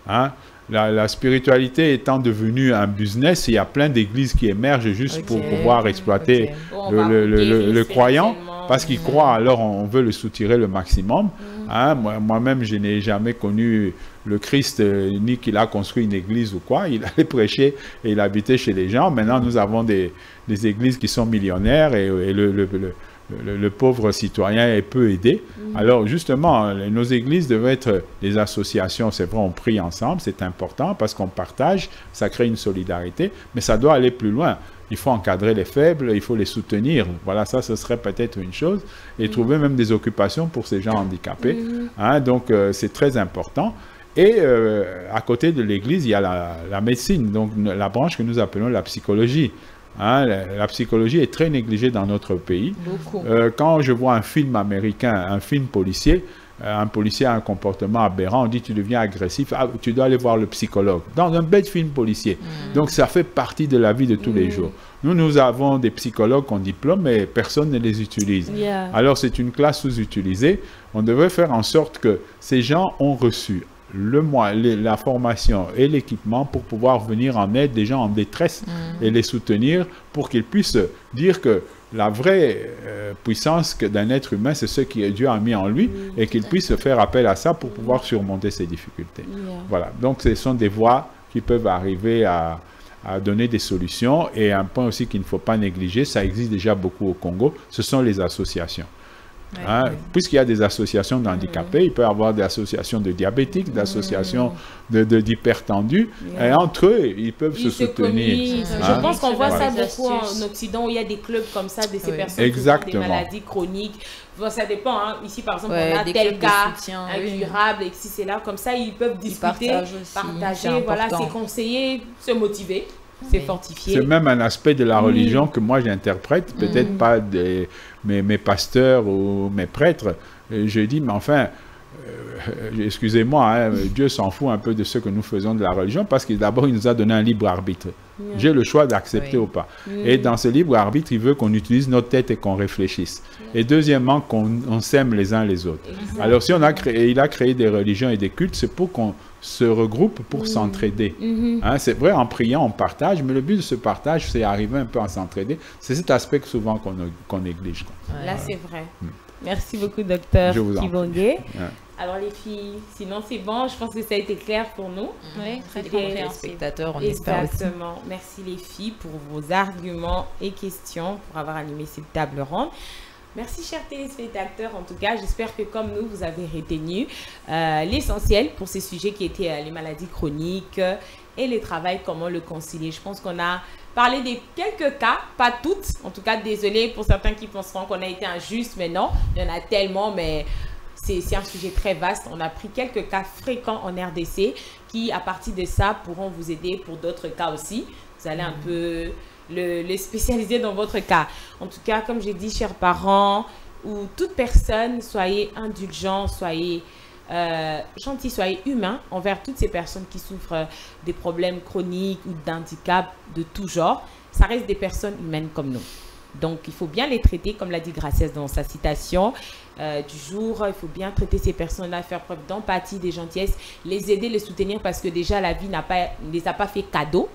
Hein? La, spiritualité étant devenue un business, il y a plein d'églises qui émergent juste pour pouvoir exploiter le, croyant, parce qu'il croit, alors on veut le soutirer le maximum. Mm. Hein? Moi-même, je n'ai jamais connu le Christ, euh, ni qu'il a construit une église ou quoi. Il allait (laughs) prêcher et il habitait chez les gens. Maintenant, nous avons des, des églises qui sont millionnaires et, le, le, le, pauvre citoyen est peu aidé. Mhm. Alors justement, nos églises devaient être des associations, c'est vrai, on prie ensemble, c'est important parce qu'on partage, ça crée une solidarité, mais ça doit aller plus loin. Il faut encadrer les faibles, il faut les soutenir. Voilà, ça, ce serait peut-être une chose. Et trouver même des occupations pour ces gens handicapés. Mhm. Hein, donc, euh, c'est très important. Et euh, à côté de l'Église, il y a la, la, médecine, donc la branche que nous appelons la psychologie. Hein, la, psychologie est très négligée dans notre pays. Euh, quand je vois un film américain, un film policier, un policier a un comportement aberrant, on dit tu deviens agressif, ah, tu dois aller voir le psychologue. Dans un bel film policier. Mm. Donc ça fait partie de la vie de tous les mm. jours. Nous, nous avons des psychologues qu'on diplôme, mais personne ne les utilise. Alors c'est une classe sous-utilisée. On devrait faire en sorte que ces gens ont reçu le, la formation et l'équipement pour pouvoir venir en aide des gens en détresse mm. et les soutenir pour qu'ils puissent dire que la vraie euh, puissance d'un être humain, c'est ce que Dieu a mis en lui et qu'il puisse faire appel à ça pour pouvoir surmonter ses difficultés. Voilà, donc ce sont des voies qui peuvent arriver à, à donner des solutions. Et un point aussi qu'il ne faut pas négliger, ça existe déjà beaucoup au Congo, ce sont les associations. Hein, puisqu'il y a des associations d'handicapés, il peut y avoir des associations de diabétiques, des associations d'hypertendus, de, et entre eux, ils peuvent se, soutenir. Je hein? pense qu'on voit ça beaucoup en Occident, où il y a des clubs comme ça de ces personnes Exactement. qui ont des maladies chroniques. ça dépend. Hein. Ici, par exemple, on a tel cas incurable, et si c'est là, comme ça, ils peuvent discuter, partager, voilà, c'est conseiller, se motiver c'est fortifié. C'est même un aspect de la religion que moi j'interprète, peut-être mm. pas des, mes, mes, pasteurs ou mes prêtres. Je dis, mais enfin, euh, excusez-moi, hein, Dieu s'en fout un peu de ce que nous faisons de la religion parce que d'abord, il nous a donné un libre arbitre. J'ai le choix d'accepter ou pas. Et dans ce libre arbitre, il veut qu'on utilise notre tête et qu'on réfléchisse. Et deuxièmement, qu'on s'aime les uns les autres. Alors, si on a créé, il a créé des religions et des cultes, c'est pour qu'on se regroupe pour s'entraider. Mm-hmm. Hein, c'est vrai, en priant, on partage, mais le but de ce partage, c'est arriver un peu à s'entraider. C'est cet aspect que souvent qu'on néglige. Là, c'est vrai. Mm. Merci beaucoup, docteur Kibongue. Alors les filles, sinon c'est bon, je pense que ça a été clair pour nous. Oui, très clair. spectateurs, on espère Exactement. Merci les filles pour vos arguments et questions, pour avoir animé cette table ronde. Merci chers téléspectateurs. En tout cas, j'espère que comme nous, vous avez retenu euh, l'essentiel pour ces sujets qui étaient euh, les maladies chroniques et le travail, comment le concilier. Je pense qu'on a parlé de quelques cas, pas toutes. En tout cas, désolé pour certains qui penseront qu'on a été injuste, mais non, il y en a tellement, mais c'est un sujet très vaste. On a pris quelques cas fréquents en RDC qui, à partir de ça, pourront vous aider pour d'autres cas aussi. Vous allez un mm. peu le, spécialiser dans votre cas. En tout cas, comme j'ai dit, chers parents ou toute personne, soyez indulgents, soyez euh, gentils, soyez humains envers toutes ces personnes qui souffrent des problèmes chroniques ou d'handicap de tout genre. Ça reste des personnes humaines comme nous. Donc, il faut bien les traiter, comme l'a dit Gracias dans sa citation euh, du jour. Il faut bien traiter ces personnes-là, faire preuve d'empathie, de gentillesse, les aider, les soutenir parce que déjà, la vie n'a pas, ne les a pas fait cadeau.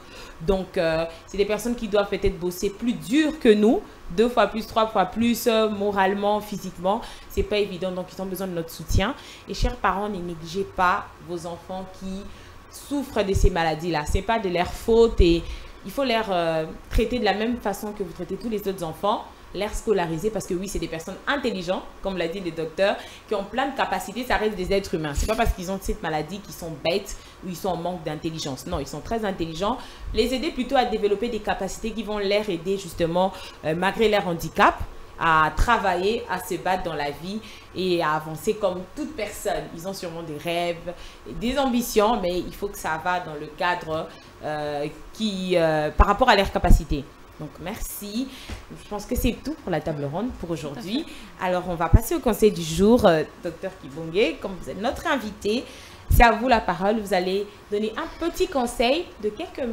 Donc, euh, c'est des personnes qui doivent peut-être bosser plus dur que nous, deux fois plus, trois fois plus, euh, moralement, physiquement. C'est pas évident, donc ils ont besoin de notre soutien. Et chers parents, ne négligez pas vos enfants qui souffrent de ces maladies-là. C'est pas de leur faute et il faut les euh, traiter de la même façon que vous traitez tous les autres enfants. L'air scolarisé parce que oui, c'est des personnes intelligentes, comme l'a dit le docteur, qui ont plein de capacités, ça reste des êtres humains. C'est pas parce qu'ils ont cette maladie qu'ils sont bêtes ou ils sont en manque d'intelligence. Non, ils sont très intelligents. Les aider plutôt à développer des capacités qui vont leur aider justement, euh, malgré leur handicap, à travailler, à se battre dans la vie et à avancer comme toute personne. Ils ont sûrement des rêves, des ambitions, mais il faut que ça va dans le cadre euh, qui, euh, par rapport à leurs capacités. Donc merci. Je pense que c'est tout pour la table ronde pour aujourd'hui. Alors on va passer au conseil du jour, euh, docteur Kibongue, comme vous êtes notre invité. C'est à vous la parole. Vous allez donner un petit conseil de quelques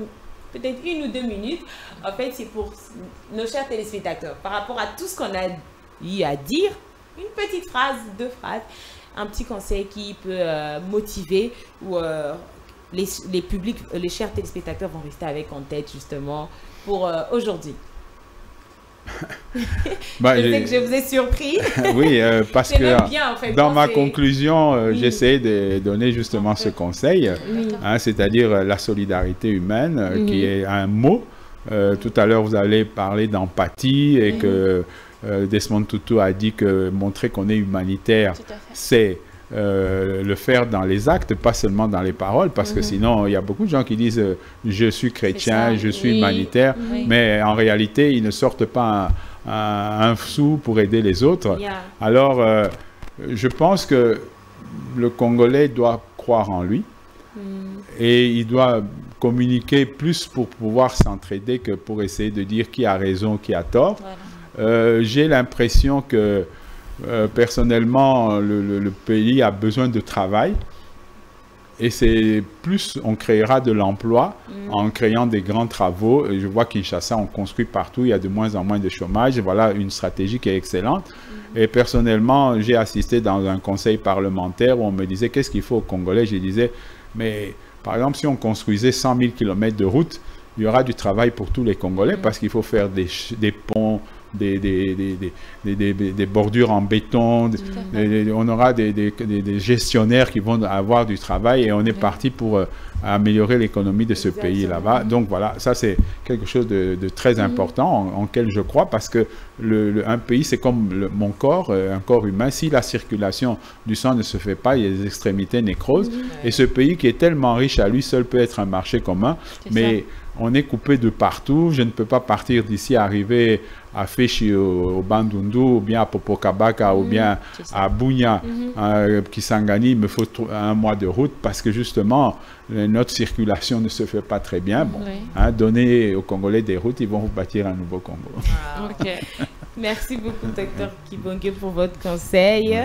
peut-être une ou deux minutes. En fait, c'est pour nos chers téléspectateurs. Par rapport à tout ce qu'on a eu à dire, une petite phrase, deux phrases, un petit conseil qui peut euh, motiver ou euh, les, les, publics, les chers téléspectateurs vont rester avec en tête justement pour euh, aujourd'hui. (laughs) Bah, je sais que je vous ai surpris. (laughs) oui, euh, parce que même bien, en fait, dans ma conclusion, euh, Oui. j'essaie de donner justement ce conseil, Oui. hein, c'est-à-dire la solidarité humaine, qui Mhm. est un mot. Tout à l'heure, vous allez parler d'empathie et Mhm. que Desmond Tutu a dit que montrer qu'on est humanitaire, c'est euh, le faire dans les actes, pas seulement dans les paroles, parce que Mhm. sinon, il y a beaucoup de gens qui disent euh, je suis chrétien, ça, je suis oui. humanitaire, Oui. mais en réalité, ils ne sortent pas un, un- un sou pour aider les autres. Yeah. Alors, euh, je pense que le Congolais doit croire en lui Mm. et il doit communiquer plus pour pouvoir s'entraider que pour essayer de dire qui a raison, qui a tort. Voilà. J'ai l'impression que euh, personnellement, le, le- le pays a besoin de travail. Et c'est plus on créera de l'emploi Mm. en créant des grands travaux. Et Je vois Kinshasa, on construit partout, il y a de moins en moins de chômage. Voilà une stratégie qui est excellente. Et personnellement, j'ai assisté dans un conseil parlementaire où on me disait qu'est-ce qu'il faut aux Congolais? Je disais, mais par exemple, si on construisait 100 000 km de route, il y aura du travail pour tous les Congolais parce qu'il faut faire des ponts, des, des, des, des- bordures en béton. on aura des, des- des- des gestionnaires qui vont avoir du travail et on est parti pour euh, améliorer l'économie de ce Exactement. pays là-bas. Donc voilà, ça c'est quelque chose de, de très important en, en quel je crois parce que le, le- un pays c'est comme le- mon corps, euh, un corps humain. Si la circulation du sang ne se fait pas, il y a des extrémités nécroses. Et ce pays qui est tellement riche à lui seul peut être un marché commun, mais on est coupé de partout. Je ne peux pas partir d'ici, arriver à Féchi au, au Bandundu, ou bien à Popokabaka, ou bien c'est ça. à Bunya, Mhm. à Kisangani. Il me faut un mois de route parce que justement, euh, notre circulation ne se fait pas très bien. Bon, Oui. hein, donnez aux Congolais des routes, ils vont vous bâtir un nouveau Congo. (laughs) Ok. Merci beaucoup, (laughs) docteur Kibonge, pour votre conseil.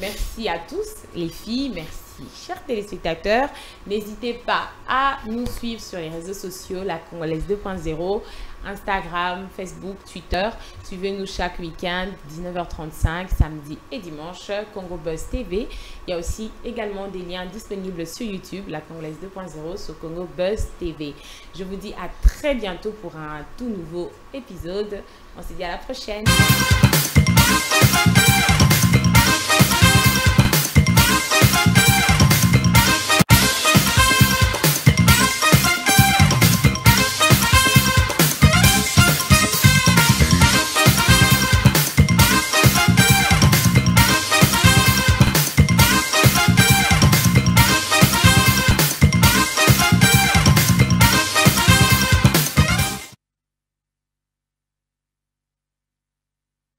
Merci à tous, les filles. Merci, chers téléspectateurs. N'hésitez pas à nous suivre sur les réseaux sociaux, la Congolaise 2.0, Instagram, Facebook, Twitter. Suivez-nous chaque week-end, 19h35, samedi et dimanche, Congo Buzz TV. Il y a aussi également des liens disponibles sur YouTube, la Congolaise 2.0, sur Congo Buzz TV. Je vous dis à très bientôt pour un tout nouveau épisode. On se dit à la prochaine.